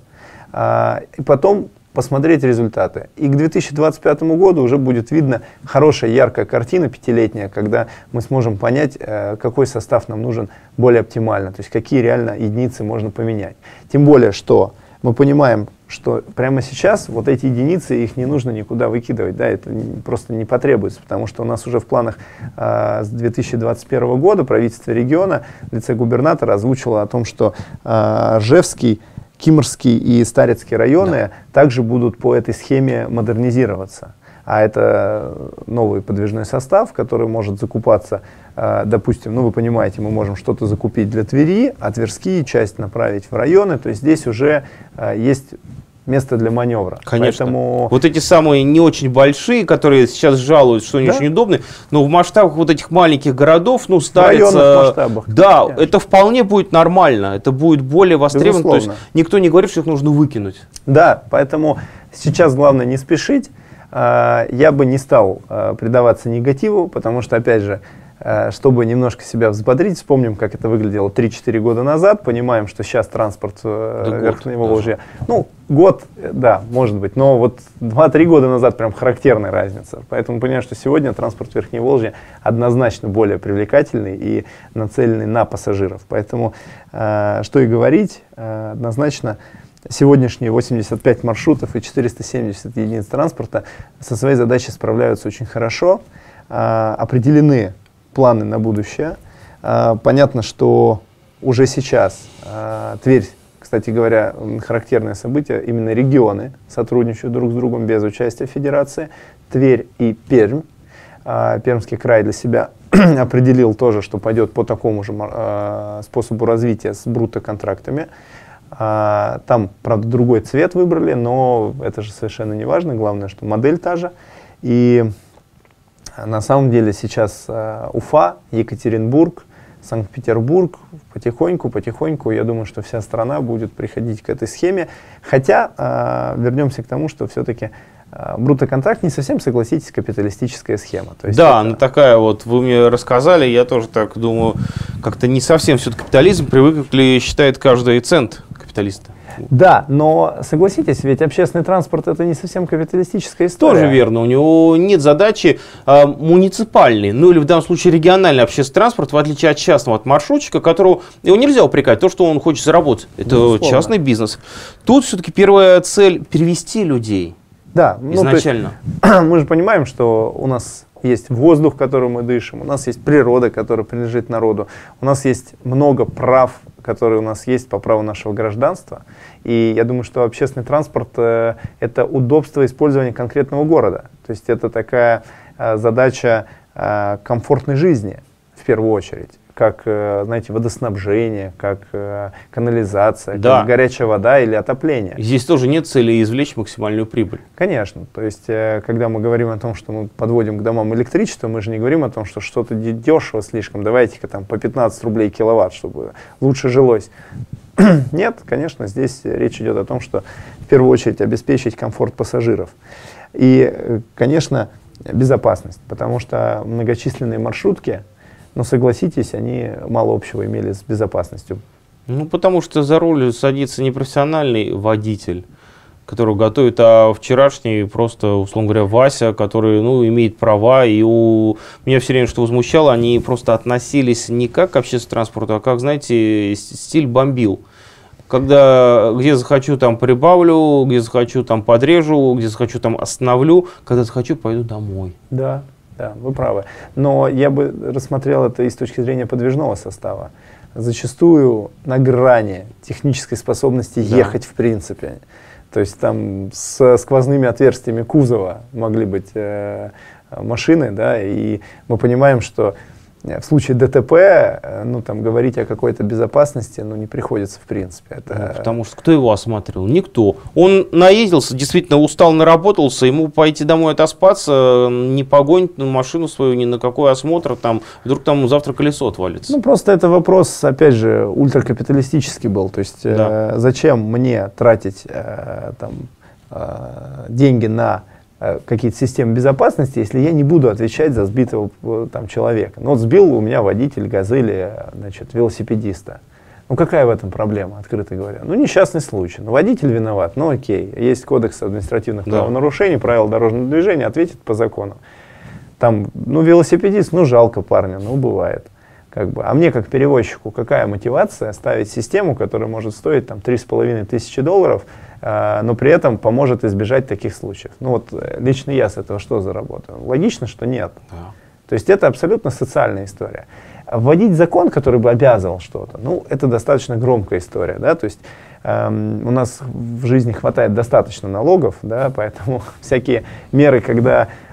а, и потом посмотреть результаты. И к 2025 году уже будет видно хорошая, яркая картина пятилетняя, когда мы сможем понять, э, какой состав нам нужен более оптимально, то есть какие реально единицы можно поменять. Тем более, что мы понимаем, что прямо сейчас вот эти единицы, их не нужно никуда выкидывать, да, это просто не потребуется, потому что у нас уже в планах э, с 2021 года правительство региона в лице губернатора озвучило о том, что э, Ржевский, Кимрский и Старецкий районы да. также будут по этой схеме модернизироваться а это новый подвижной состав, который может закупаться, э, допустим, ну вы понимаете, мы можем что-то закупить для Твери, а Тверские часть направить в районы, то есть здесь уже э, есть место для маневра. Конечно. Поэтому... Вот эти самые не очень большие, которые сейчас жалуют, что они да? очень удобны, но в масштабах вот этих маленьких городов, ну, ставится... масштабах. Да, конечно. это вполне будет нормально, это будет более востребовано. То есть никто не говорит, что их нужно выкинуть. Да, поэтому сейчас главное не спешить, я бы не стал а, предаваться негативу, потому что, опять же, а, чтобы немножко себя взбодрить, вспомним, как это выглядело 3-4 года назад, понимаем, что сейчас транспорт э, да Верхнего Волжья, ну, год, да, может быть, но вот 2-3 года назад прям характерная разница. Поэтому понимаем, что сегодня транспорт Верхнего Волжья однозначно более привлекательный и нацеленный на пассажиров. Поэтому, что и говорить, однозначно сегодняшние 85 маршрутов и 470 единиц транспорта со своей задачей справляются очень хорошо. А, определены планы на будущее. А, понятно, что уже сейчас а, Тверь, кстати говоря, характерное событие, именно регионы сотрудничают друг с другом без участия федерации. Тверь и Пермь. Пермский край для себя *clears throat* определил тоже, что пойдет по такому же способу развития с брутто-контрактами. А, там, правда, другой цвет выбрали, но это же совершенно не важно. Главное, что модель та же. И на самом деле сейчас э, Уфа, Екатеринбург, Санкт-Петербург потихоньку, потихоньку, я думаю, что вся страна будет приходить к этой схеме. Хотя э, вернемся к тому, что все-таки э, брутоконтракт не совсем, согласитесь, капиталистическая схема. То есть да, это... она такая вот, вы мне рассказали, я тоже так думаю, как-то не совсем все-таки капитализм привыкли, считает каждый цент капиталиста. Да, но согласитесь, ведь общественный транспорт это не совсем капиталистическая история. Тоже верно. У него нет задачи э, муниципальной, ну или в данном случае региональный общественный транспорт, в отличие от частного, от маршрутчика, которого его нельзя упрекать, то, что он хочет заработать. Это Безусловно. частный бизнес. Тут все-таки первая цель перевести людей. Да, изначально. Ну, *clears throat* есть, мы же понимаем, что у нас есть воздух, которым мы дышим, у нас есть природа, которая принадлежит народу, у нас есть много прав, которые у нас есть по праву нашего гражданства. И я думаю, что общественный транспорт э, — это удобство использования конкретного города. То есть это такая э, задача э, комфортной жизни в первую очередь как, э, знаете, водоснабжение, как э, канализация, да. как горячая вода или отопление. Здесь тоже нет цели извлечь максимальную прибыль. Конечно. То есть, э, когда мы говорим о том, что мы подводим к домам электричество, мы же не говорим о том, что что-то дешево слишком, давайте-ка там по 15 рублей киловатт, чтобы лучше жилось. *clears throat* Нет, конечно, здесь речь идет о том, что в первую очередь обеспечить комфорт пассажиров. И, конечно, безопасность, потому что многочисленные маршрутки, но согласитесь, они мало общего имели с безопасностью. Ну, потому что за руль садится не профессиональный водитель, который готовит, а вчерашний просто, условно говоря, Вася, который, ну, имеет права, и у меня все время что возмущало, они просто относились не как к общественному транспорту, а как, знаете, стиль бомбил. Когда где захочу, там прибавлю, где захочу, там подрежу, где захочу, там остановлю, когда захочу, пойду домой. Да, да, вы правы. Но я бы рассмотрел это и с точки зрения подвижного состава. Зачастую на грани технической способности да. ехать в принципе. То есть там с сквозными отверстиями кузова могли быть э, машины, да, и мы понимаем, что в случае ДТП, э, ну, там, говорить о какой-то безопасности, ну, не приходится, в принципе. Это... Ну, потому что кто его осматривал? Никто. Он наездился, действительно устал, наработался, ему пойти домой отоспаться, не погонить на машину свою, ни на какой осмотр, там, вдруг там завтра колесо отвалится. Ну, просто это вопрос, опять же, ультракапиталистический был. То есть, да. э, зачем мне тратить э, там, э, деньги на Э, какие-то системы безопасности, если я не буду отвечать за сбитого э, там, человека. Ну вот сбил у меня водитель газели, значит, велосипедиста. Ну какая в этом проблема, открыто говоря? Ну несчастный случай. Ну водитель виноват, ну окей. Есть кодекс административных да. правонарушений, правила дорожного движения, ответит по закону. Там, ну велосипедист, ну жалко парня, ну бывает. Как бы. А мне как перевозчику какая мотивация ставить систему, которая может стоить там 3,5 тысячи долларов, э, но при этом поможет избежать таких случаев? Ну вот э, лично я с этого что заработаю? Логично, что нет. Да. То есть это абсолютно социальная история. Вводить закон, который бы обязывал что-то, ну это достаточно громкая история, да, то есть эм, у нас в жизни хватает достаточно налогов, да, поэтому *laughs* всякие меры, когда э,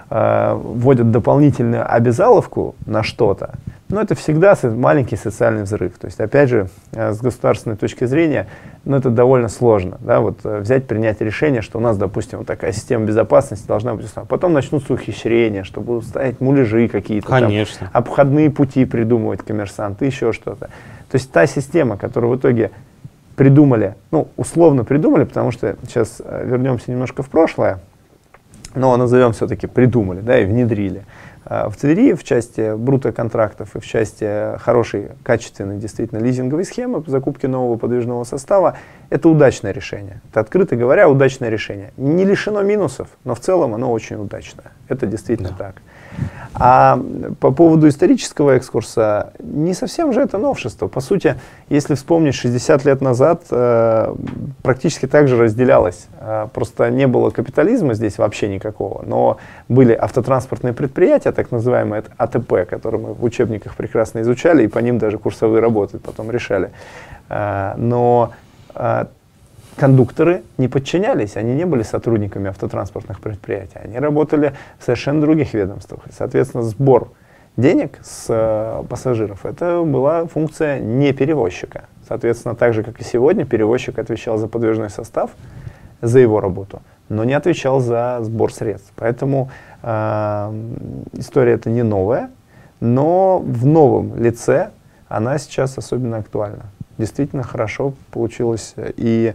вводят дополнительную обязаловку на что-то, но это всегда маленький социальный взрыв. То есть, опять же, э, с государственной точки зрения, ну, это довольно сложно. Да, вот э, взять, принять решение, что у нас, допустим, вот такая система безопасности должна быть установлена. Потом начнутся ухищрения, что будут ставить муляжи какие-то. Конечно. Там, обходные пути придумывать коммерсанты, еще что-то. То есть та система, которую в итоге придумали, ну, условно придумали, потому что сейчас э, вернемся немножко в прошлое, но назовем все-таки придумали, да, и внедрили. А, в Твери в части бруто-контрактов и в части хорошей, качественной действительно лизинговой схемы по закупке нового подвижного состава это удачное решение. Это, открыто говоря, удачное решение. Не лишено минусов, но в целом оно очень удачное. Это действительно да. так. А по поводу исторического экскурса, не совсем же это новшество. По сути, если вспомнить, 60 лет назад э, практически так же разделялось. Э, просто не было капитализма здесь вообще никакого, но были автотранспортные предприятия, так называемые АТП, которые мы в учебниках прекрасно изучали, и по ним даже курсовые работы потом решали. Э, но э, кондукторы не подчинялись, они не были сотрудниками автотранспортных предприятий, они работали в совершенно других ведомствах. И, соответственно, сбор денег с э, пассажиров, это была функция не перевозчика. Соответственно, так же, как и сегодня, перевозчик отвечал за подвижной состав, за его работу, но не отвечал за сбор средств. Поэтому э, история эта не новая, но в новом лице она сейчас особенно актуальна. Действительно хорошо получилось, и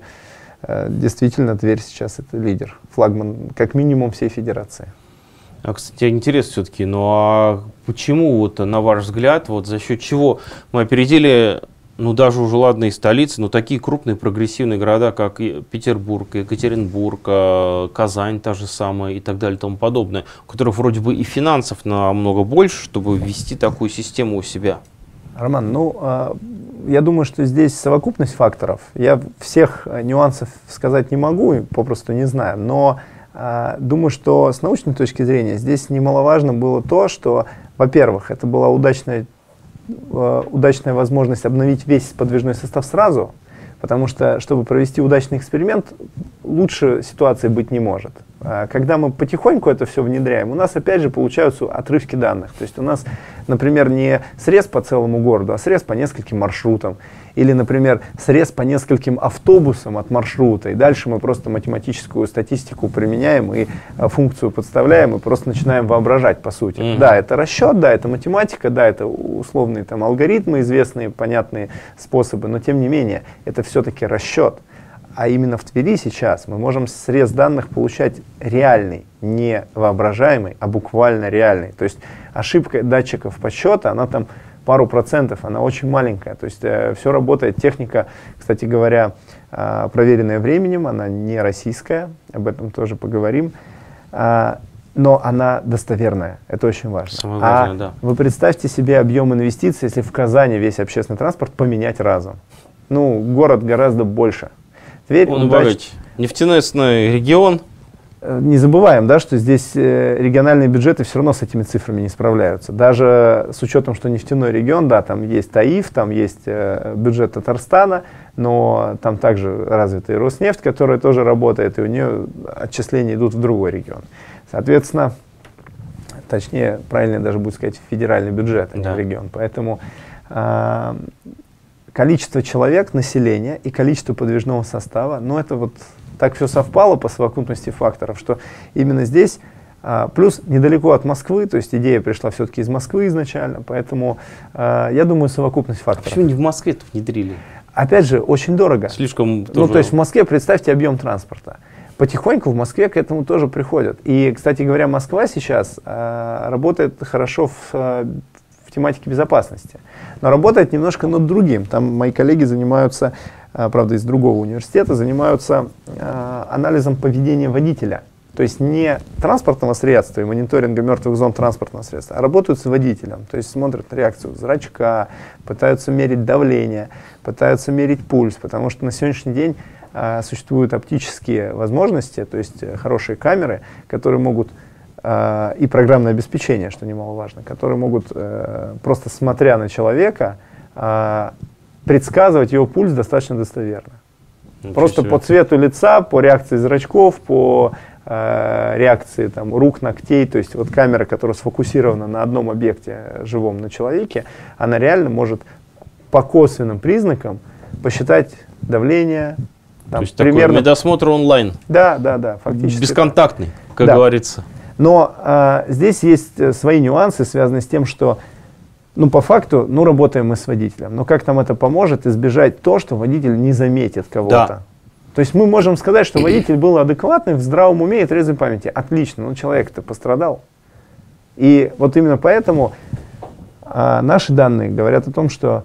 действительно Тверь сейчас это лидер, флагман как минимум всей федерации. А, кстати, интересно все-таки, ну а почему, вот, на ваш взгляд, вот за счет чего мы опередили, ну даже уже ладно и столицы, но такие крупные прогрессивные города, как Петербург, Екатеринбург, а, Казань та же самая и так далее и тому подобное, у которых вроде бы и финансов намного больше, чтобы ввести такую систему у себя? Роман, ну, а, я думаю, что здесь совокупность факторов. Я всех нюансов сказать не могу, попросту не знаю, но а, думаю, что с научной точки зрения здесь немаловажно было то, что, во-первых, это была удачная, удачная возможность обновить весь подвижной состав сразу, потому что, чтобы провести удачный эксперимент, лучше ситуации быть не может. А, когда мы потихоньку это все внедряем, у нас опять же получаются отрывки данных. То есть у нас, например, не срез по целому городу, а срез по нескольким маршрутам или, например, срез по нескольким автобусам от маршрута, и дальше мы просто математическую статистику применяем и а, функцию подставляем, и просто начинаем воображать, по сути. Mm-hmm. Да, это расчет, да, это математика, да, это условные там алгоритмы, известные, понятные способы, но тем не менее, это все-таки расчет. А именно в Твери сейчас мы можем срез данных получать реальный, не воображаемый, а буквально реальный. То есть ошибка датчиков подсчета, она там пару процентов, она очень маленькая. То есть э, все работает, техника, кстати говоря, э, проверенная временем, она не российская, об этом тоже поговорим. Э, но она достоверная, это очень важно. Самое важное, а да. вы представьте себе объем инвестиций, если в Казани весь общественный транспорт поменять разом. Ну, город гораздо больше. Тверь, Он удач... нефтяной регион, не забываем, да, что здесь э, региональные бюджеты все равно с этими цифрами не справляются. Даже с учетом, что нефтяной регион, да, там есть ТАИФ, там есть э, бюджет Татарстана, но там также развитый Роснефть, которая тоже работает, и у нее отчисления идут в другой регион. Соответственно, точнее, правильно даже будет сказать, федеральный бюджет, а не да. регион. Поэтому э, количество человек, населения и количество подвижного состава, ну это вот так все совпало по совокупности факторов, что именно здесь а, Плюс недалеко от Москвы, то есть идея пришла все-таки из Москвы изначально, поэтому а, я думаю совокупность факторов. Почему не в Москве это внедрили? Опять же, очень дорого. Слишком. Ну, то есть в Москве представьте объем транспорта. Потихоньку в Москве к этому тоже приходят. И, кстати говоря, Москва сейчас э, работает хорошо в, э, в тематике безопасности, но работает немножко над другим. Там мои коллеги занимаются а, правда, из другого университета, занимаются а, анализом поведения водителя. То есть не транспортного средства и мониторинга мертвых зон транспортного средства, а работают с водителем. То есть смотрят реакцию зрачка, пытаются мерить давление, пытаются мерить пульс, потому что на сегодняшний день э, существуют оптические возможности, то есть э, хорошие камеры, которые могут э, и программное обеспечение, что немаловажно, которые могут э, просто смотря на человека э, предсказывать его пульс достаточно достоверно. Ничего Просто себе. по цвету лица, по реакции зрачков, по э, реакции там, рук, ногтей, то есть вот камера, которая сфокусирована на одном объекте живом на человеке, она реально может по косвенным признакам посчитать давление. Там, то есть примерно... такой медосмотр онлайн. Да, да, да, фактически. Бесконтактный, как да. говорится. Но э, здесь есть э, свои нюансы, связанные с тем, что ну, по факту, ну, работаем мы с водителем. Но как нам это поможет избежать то, что водитель не заметит кого-то? Да. То есть мы можем сказать, что водитель был адекватный, в здравом уме и трезвой памяти. Отлично, но человек-то пострадал. И вот именно поэтому а, наши данные говорят о том, что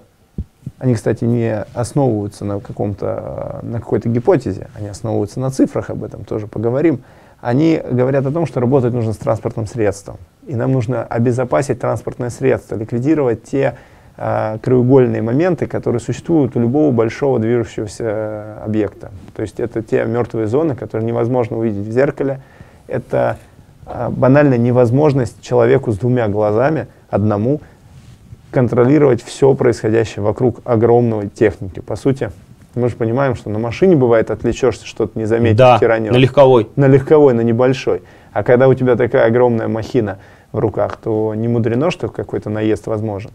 они, кстати, не основываются на, каком-то, на какой-то гипотезе, они основываются на цифрах, об этом тоже поговорим они говорят о том, что работать нужно с транспортным средством. И нам нужно обезопасить транспортное средство, ликвидировать те э, краеугольные моменты, которые существуют у любого большого движущегося э, объекта. То есть это те мертвые зоны, которые невозможно увидеть в зеркале. Это э, банальная невозможность человеку с двумя глазами, одному, контролировать все происходящее вокруг огромной техники. По сути, мы же понимаем, что на машине бывает отвлечешься, что-то не заметишь, да, тиранешь. на легковой. На легковой, на небольшой. А когда у тебя такая огромная махина в руках, то не мудрено, что какой-то наезд возможен.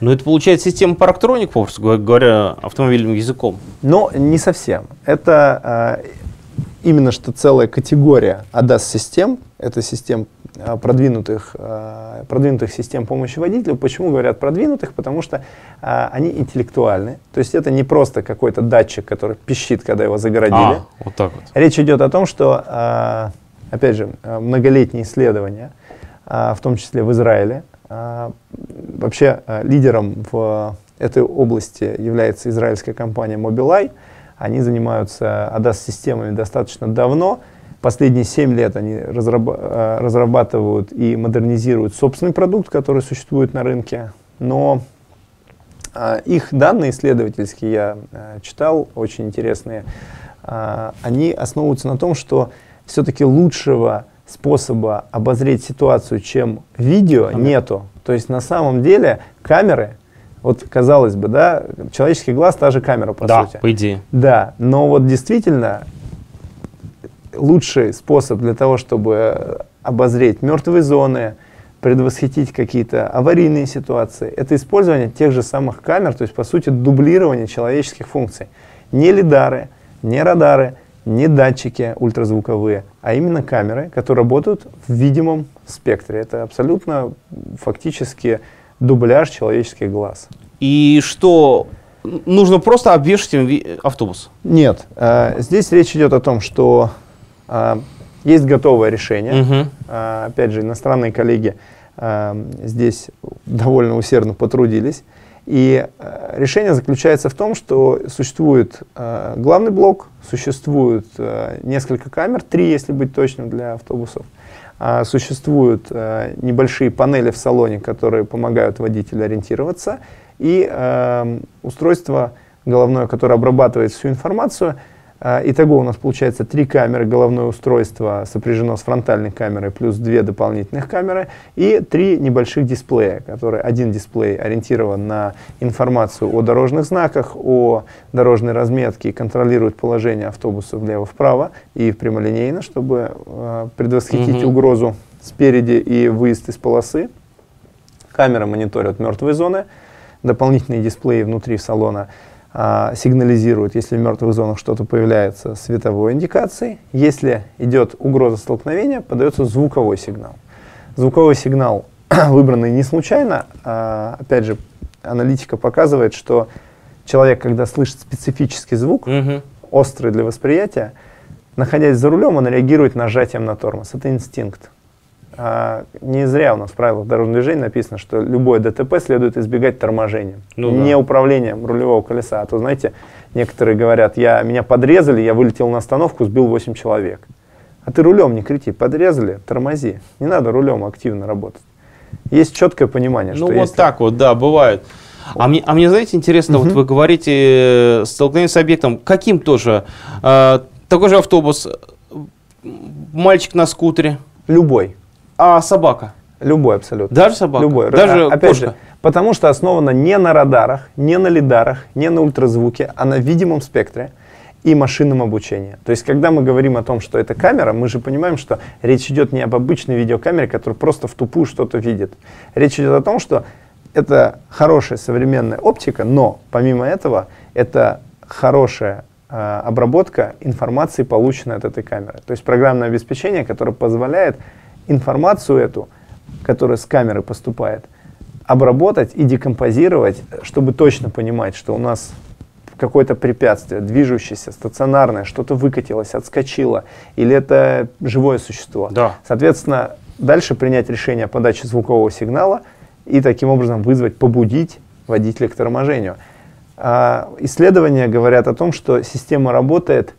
Но это получается система парктроник, попросту говоря, автомобильным языком. Но не совсем. Это э, именно что целая категория ADAS-систем, это систем э, продвинутых, э, продвинутых систем помощи водителю. Почему говорят продвинутых? Потому что э, они интеллектуальны. То есть это не просто какой-то датчик, который пищит, когда его загородили. А, вот так вот. Речь идет о том, что, э, опять же, многолетние исследования, в том числе в Израиле, а, вообще а, лидером в этой области является израильская компания Mobileye. Они занимаются ADAS-системами достаточно давно. Последние 7 лет они а, разрабатывают и модернизируют собственный продукт, который существует на рынке. Но их данные исследовательские я читал, очень интересные. Они основываются на том, что все-таки лучшего способа обозреть ситуацию, чем видео, Камера. нету. То есть на самом деле камеры, вот казалось бы, да, человеческий глаз та же камера, по да, сути. по идее. Да, но вот действительно лучший способ для того, чтобы обозреть мертвые зоны, предвосхитить какие-то аварийные ситуации, это использование тех же самых камер, то есть, по сути, дублирование человеческих функций. Не лидары, не радары, не датчики ультразвуковые, а именно камеры, которые работают в видимом спектре. Это абсолютно фактически дубляж человеческих глаз. И что, нужно просто обвешать им автобус? Нет. Э, здесь речь идет о том, что э, есть готовое решение. Угу. Э, опять же, иностранные коллеги э, здесь довольно усердно потрудились. И э, решение заключается в том, что существует э, главный блок, существует э, несколько камер, три, если быть точным, для автобусов. А существуют э, небольшие панели в салоне, которые помогают водителю ориентироваться, и э, устройство головное, которое обрабатывает всю информацию, итого у нас получается три камеры, головное устройство сопряжено с фронтальной камерой, плюс две дополнительных камеры и три небольших дисплея, которые один дисплей ориентирован на информацию о дорожных знаках, о дорожной разметке контролирует положение автобуса влево-вправо и прямолинейно, чтобы э, предвосхитить угу. угрозу спереди и выезд из полосы. Камера мониторит мертвые зоны, дополнительные дисплеи внутри салона – а, сигнализирует, если в мертвых зонах что-то появляется, световой индикацией. Если идет угроза столкновения, подается звуковой сигнал. Звуковой сигнал *clears throat* выбранный не случайно. А, опять же, аналитика показывает, что человек, когда слышит специфический звук, угу. острый для восприятия, находясь за рулем, он реагирует нажатием на тормоз. Это инстинкт. А, не зря у нас в правилах дорожного движения написано, что любое ДТП следует избегать торможением, ну, не да. управлением рулевого колеса. А то, знаете, некоторые говорят, я, меня подрезали, я вылетел на остановку, сбил 8 человек. А ты рулем не крути, подрезали, тормози. Не надо рулем активно работать. Есть четкое понимание, ну, что вот если... так вот, да, бывает. А мне, а мне, знаете, интересно, угу. вот вы говорите э, столкновение с объектом, каким тоже? Э, такой же автобус, мальчик на скутере? Любой. А собака? Любой абсолютно. Даже собака? Любой. Даже а, Опять кошка? же, потому что основана не на радарах, не на лидарах, не на ультразвуке, а на видимом спектре и машинном обучении. То есть, когда мы говорим о том, что это камера, мы же понимаем, что речь идет не об обычной видеокамере, которая просто в тупую что-то видит. Речь идет о том, что это хорошая современная оптика, но помимо этого это хорошая э, обработка информации, полученной от этой камеры. То есть программное обеспечение, которое позволяет информацию эту, которая с камеры поступает, обработать и декомпозировать, чтобы точно понимать, что у нас какое-то препятствие, движущееся, стационарное, что-то выкатилось, отскочило, или это живое существо. Да. Соответственно, дальше принять решение о подаче звукового сигнала и таким образом вызвать, побудить водителя к торможению. А, исследования говорят о том, что система работает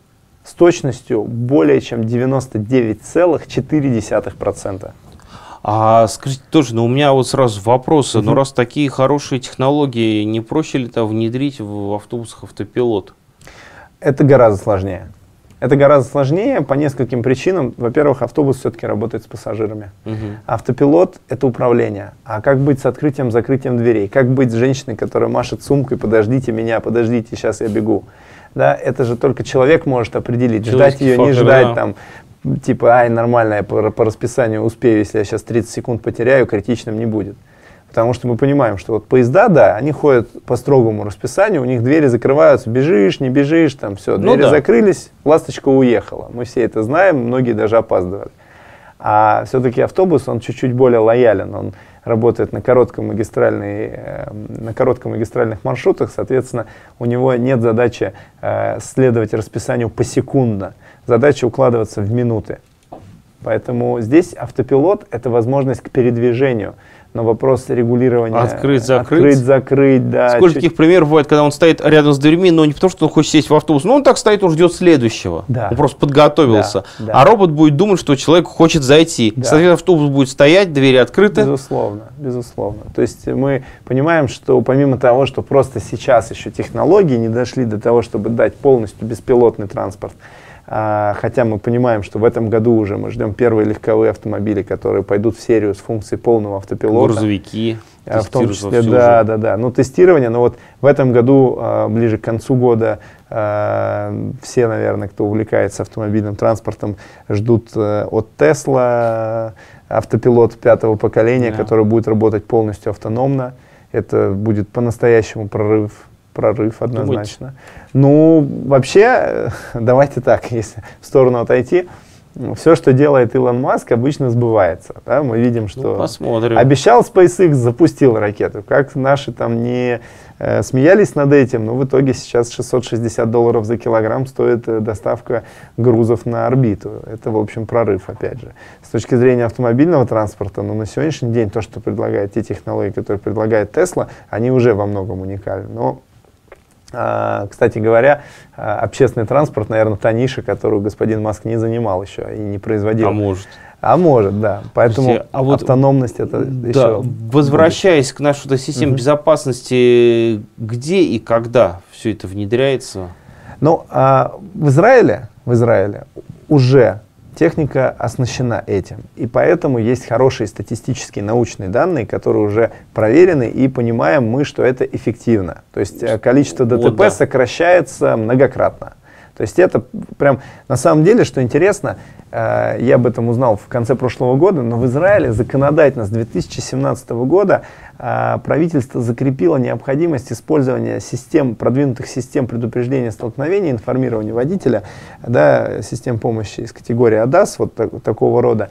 с точностью более чем 99,4%. А скажите тоже, ну у меня вот сразу вопросы, угу. ну раз такие хорошие технологии, не проще ли это внедрить в автобусах автопилот? Это гораздо сложнее. Это гораздо сложнее по нескольким причинам. Во-первых, автобус все-таки работает с пассажирами. Угу. Автопилот — это управление. А как быть с открытием-закрытием дверей? Как быть с женщиной, которая машет сумкой «подождите меня, подождите, сейчас я бегу»? Да, это же только человек может определить, ждать ее, не ждать, да. там, типа, ай, нормально, я по, по расписанию успею, если я сейчас 30 секунд потеряю, критичным не будет. Потому что мы понимаем, что вот поезда, да, они ходят по строгому расписанию, у них двери закрываются, бежишь, не бежишь, там все, ну двери ну, да. закрылись, ласточка уехала. Мы все это знаем, многие даже опаздывали. А все-таки автобус, он чуть-чуть более лоялен, он работает на, коротком магистральной, э, на короткомагистральных маршрутах, соответственно, у него нет задачи э, следовать расписанию посекундно, задача укладываться в минуты. Поэтому здесь автопилот – это возможность к передвижению – но вопрос регулирования. Открыть, закрыть. Открыть, закрыть, да. Сколько таких примеров бывает, когда он стоит рядом с дверьми, но не потому, что он хочет сесть в автобус, но он так стоит, он ждет следующего. Да. Он просто подготовился. Да, да. А робот будет думать, что человек хочет зайти. Да. Соответственно, автобус будет стоять, двери открыты. Безусловно, безусловно. То есть мы понимаем, что помимо того, что просто сейчас еще технологии не дошли до того, чтобы дать полностью беспилотный транспорт, хотя мы понимаем, что в этом году уже мы ждем первые легковые автомобили, которые пойдут в серию с функцией полного автопилота. Грузовики. А, в том числе, да, да, да. Ну, тестирование, но вот в этом году, а, ближе к концу года, все, наверное, кто увлекается автомобильным транспортом, ждут э, от Tesla автопилот пятого поколения, да. который будет работать полностью автономно. Это будет по-настоящему прорыв прорыв однозначно. Думаете? Ну, вообще, *laughs* давайте так, *laughs* если в сторону отойти, все, что делает Илон Маск, обычно сбывается. Да? Мы видим, что ну, посмотрим. обещал SpaceX, запустил ракету. Как наши там не э, смеялись над этим, но в итоге сейчас 660 долларов за килограмм стоит э, доставка грузов на орбиту. Это, в общем, прорыв, опять же. С точки зрения автомобильного транспорта, ну, на сегодняшний день то, что предлагает, те технологии, которые предлагает Tesla, они уже во многом уникальны. Но кстати говоря, а, общественный транспорт, наверное, та ниша, которую господин Маск не занимал еще и не производил. А может. А может, да. Поэтому Слушайте, а вот, автономность это да, еще... Возвращаясь к нашей системе угу. безопасности, где и когда все это внедряется? Ну, а в Израиле, в Израиле уже Техника оснащена этим. И поэтому есть хорошие статистические научные данные, которые уже проверены, и понимаем мы, что это эффективно. То есть э, количество ДТП вот, да. сокращается многократно. То есть это прям, на самом деле, что интересно, э, я об этом узнал в конце прошлого года, но в Израиле законодательно с 2017 года э, правительство закрепило необходимость использования систем, продвинутых систем предупреждения столкновений, информирования водителя, да, систем помощи из категории ADAS, вот так, такого рода,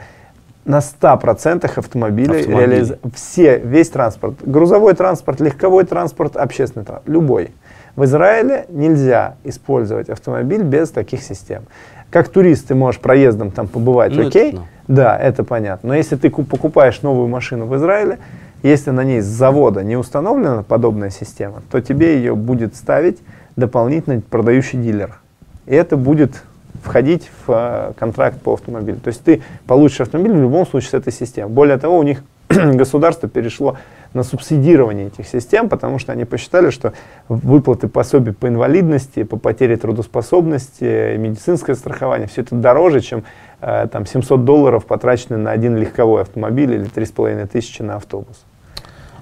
на 100% автомобилей, реализ... все, весь транспорт, грузовой транспорт, легковой транспорт, общественный транспорт, любой. В Израиле нельзя использовать автомобиль без таких систем. Как турист ты можешь проездом там побывать, ну, окей? Это, ну. Да, это понятно. Но если ты покупаешь новую машину в Израиле, если на ней с завода не установлена подобная система, то тебе ее будет ставить дополнительно продающий дилер. И это будет входить в э, контракт по автомобилю. То есть ты получишь автомобиль в любом случае с этой системой. Более того, у них *clears throat* государство перешло на субсидирование этих систем, потому что они посчитали, что выплаты пособий по инвалидности, по потере трудоспособности, медицинское страхование, все это дороже, чем э, там 700 долларов потрачены на один легковой автомобиль или 3,5 тысячи на автобус.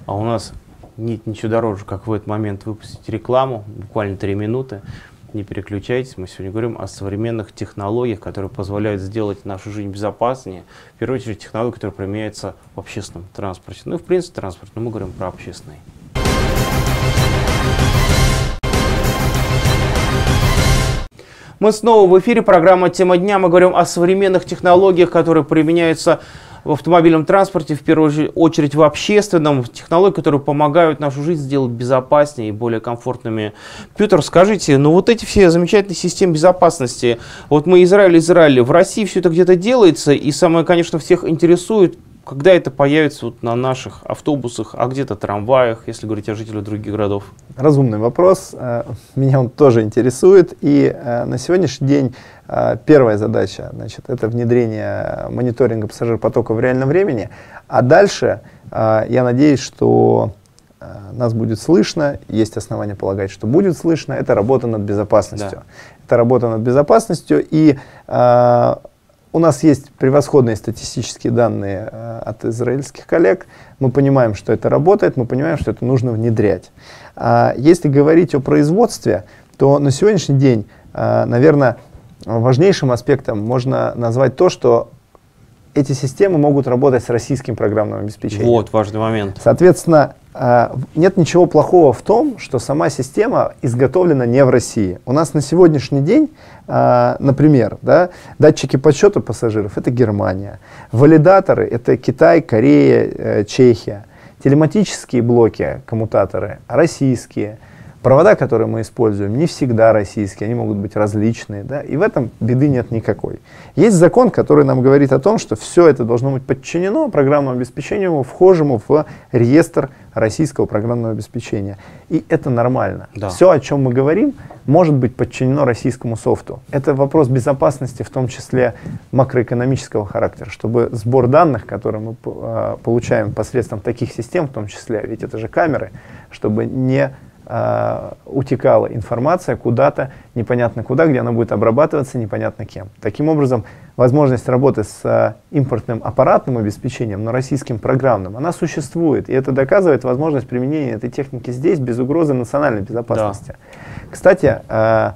А у нас нет ничего дороже, как в этот момент выпустить рекламу, буквально 3 минуты не переключайтесь. Мы сегодня говорим о современных технологиях, которые позволяют сделать нашу жизнь безопаснее. В первую очередь технологии, которые применяются в общественном транспорте. Ну в принципе транспорт, но мы говорим про общественный. Мы снова в эфире. Программа «Тема дня». Мы говорим о современных технологиях, которые применяются автомобильном транспорте, в первую очередь в общественном, технологии, которые помогают нашу жизнь сделать безопаснее и более комфортными. Петр, скажите, ну вот эти все замечательные системы безопасности, вот мы Израиль, Израиль, в России все это где-то делается, и самое, конечно, всех интересует, когда это появится вот на наших автобусах, а где-то трамваях, если говорить о жителях других городов? Разумный вопрос. Э, меня он тоже интересует. И э, на сегодняшний день э, первая задача значит, это внедрение мониторинга пассажиропотока в реальном времени. А дальше я надеюсь, что нас будет слышно, есть основания полагать, что будет слышно, это работа над безопасностью. Да. Это работа над безопасностью, и у нас есть превосходные статистические данные э, от израильских коллег. Мы понимаем, что это работает, мы понимаем, что это нужно внедрять. А если говорить о производстве, то на сегодняшний день, э, наверное, важнейшим аспектом можно назвать то, что эти системы могут работать с российским программным обеспечением. Вот важный момент. Соответственно, э, нет ничего плохого в том, что сама система изготовлена не в России. У нас на сегодняшний день, э, например, да, датчики подсчета пассажиров – это Германия, валидаторы – это Китай, Корея, э, Чехия, телематические блоки, коммутаторы – российские – Провода, которые мы используем, не всегда российские, они могут быть различные, да, и в этом беды нет никакой. Есть закон, который нам говорит о том, что все это должно быть подчинено программному обеспечению, вхожему в реестр российского программного обеспечения. И это нормально. Да. Все, о чем мы говорим, может быть подчинено российскому софту. Это вопрос безопасности, в том числе макроэкономического характера, чтобы сбор данных, которые мы э, получаем посредством таких систем, в том числе, ведь это же камеры, чтобы не э, утекала информация куда-то, непонятно куда, где она будет обрабатываться, непонятно кем. Таким образом, возможность работы с э, импортным аппаратным обеспечением, но российским программным, она существует. И это доказывает возможность применения этой техники здесь без угрозы национальной безопасности. Да. Кстати, э,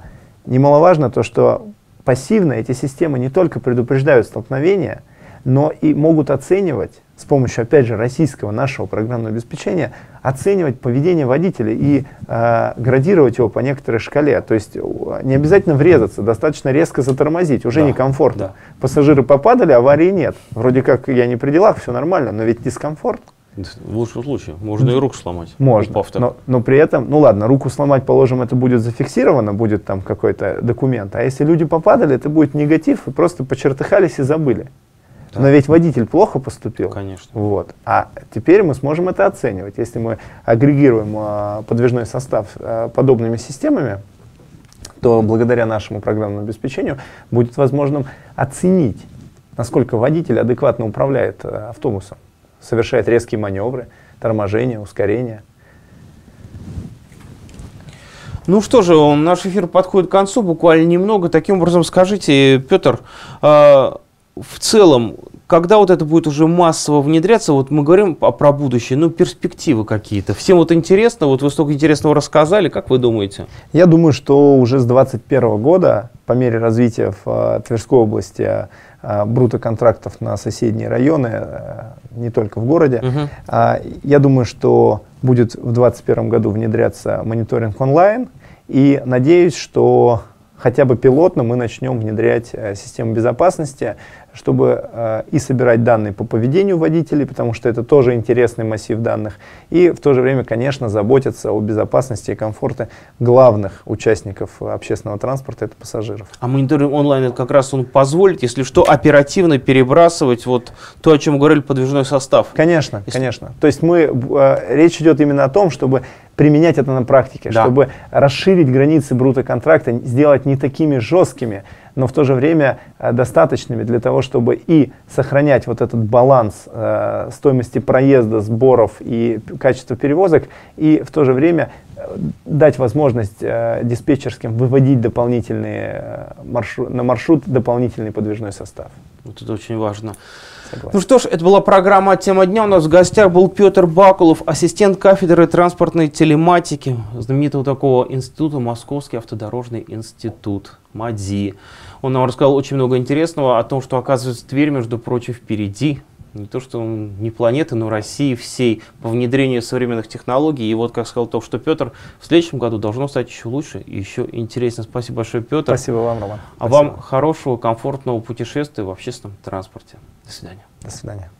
немаловажно то, что пассивно эти системы не только предупреждают столкновения, но и могут оценивать с помощью, опять же, российского нашего программного обеспечения оценивать поведение водителя и э, градировать его по некоторой шкале. То есть не обязательно врезаться, достаточно резко затормозить, уже да, некомфортно. Да. Пассажиры попадали, аварии нет. Вроде как я не при делах, все нормально, но ведь дискомфорт. В лучшем случае. Можно и руку сломать. Можно. Но, но при этом, ну ладно, руку сломать, положим, это будет зафиксировано, будет там какой-то документ. А если люди попадали, это будет негатив, и просто почертыхались и забыли. Да. Но ведь водитель плохо поступил. Конечно. Вот. А теперь мы сможем это оценивать. Если мы агрегируем а, подвижной состав а, подобными системами, то благодаря нашему программному обеспечению будет возможным оценить, насколько водитель адекватно управляет а, автобусом, совершает резкие маневры, торможение, ускорение. Ну что же, наш эфир подходит к концу, буквально немного. Таким образом, скажите, Петр, в целом, когда вот это будет уже массово внедряться, вот мы говорим о, про будущее, ну, перспективы какие-то. Всем вот интересно, вот вы столько интересного рассказали, как вы думаете? Я думаю, что уже с 2021 года, по мере развития в а, Тверской области а, бруто контрактов на соседние районы, а, не только в городе, угу. я думаю, что будет в 2021 году внедряться мониторинг онлайн, и надеюсь, что хотя бы пилотно мы начнем внедрять э, систему безопасности, чтобы э, и собирать данные по поведению водителей, потому что это тоже интересный массив данных, и в то же время, конечно, заботиться о безопасности и комфорте главных участников общественного транспорта, это пассажиров. А мониторинг онлайн это как раз он позволит, если что, оперативно перебрасывать вот то, о чем говорили, подвижной состав? Конечно, если... конечно. То есть мы, э, речь идет именно о том, чтобы применять это на практике, да. чтобы расширить границы брута-контракта, сделать не такими жесткими, но в то же время э, достаточными для того, чтобы и сохранять вот этот баланс э, стоимости проезда, сборов и качества перевозок, и в то же время э, дать возможность диспетчерским выводить дополнительные маршрут, на маршрут дополнительный подвижной состав. Вот это очень важно. Согласен. Ну что ж, это была программа «Тема дня». У нас в гостях был Петр Бакулов, ассистент кафедры транспортной телематики знаменитого такого института Московский автодорожный институт МАДИ. Он нам рассказал очень много интересного о том, что, оказывается, Тверь, между прочим, впереди не то что не планеты, но России всей по внедрению современных технологий. И вот, как сказал то, что Петр, в следующем году должно стать еще лучше и еще интереснее. Спасибо большое, Петр. Спасибо вам, Роман. А Спасибо. вам хорошего, комфортного путешествия в общественном транспорте. До свидания. До свидания.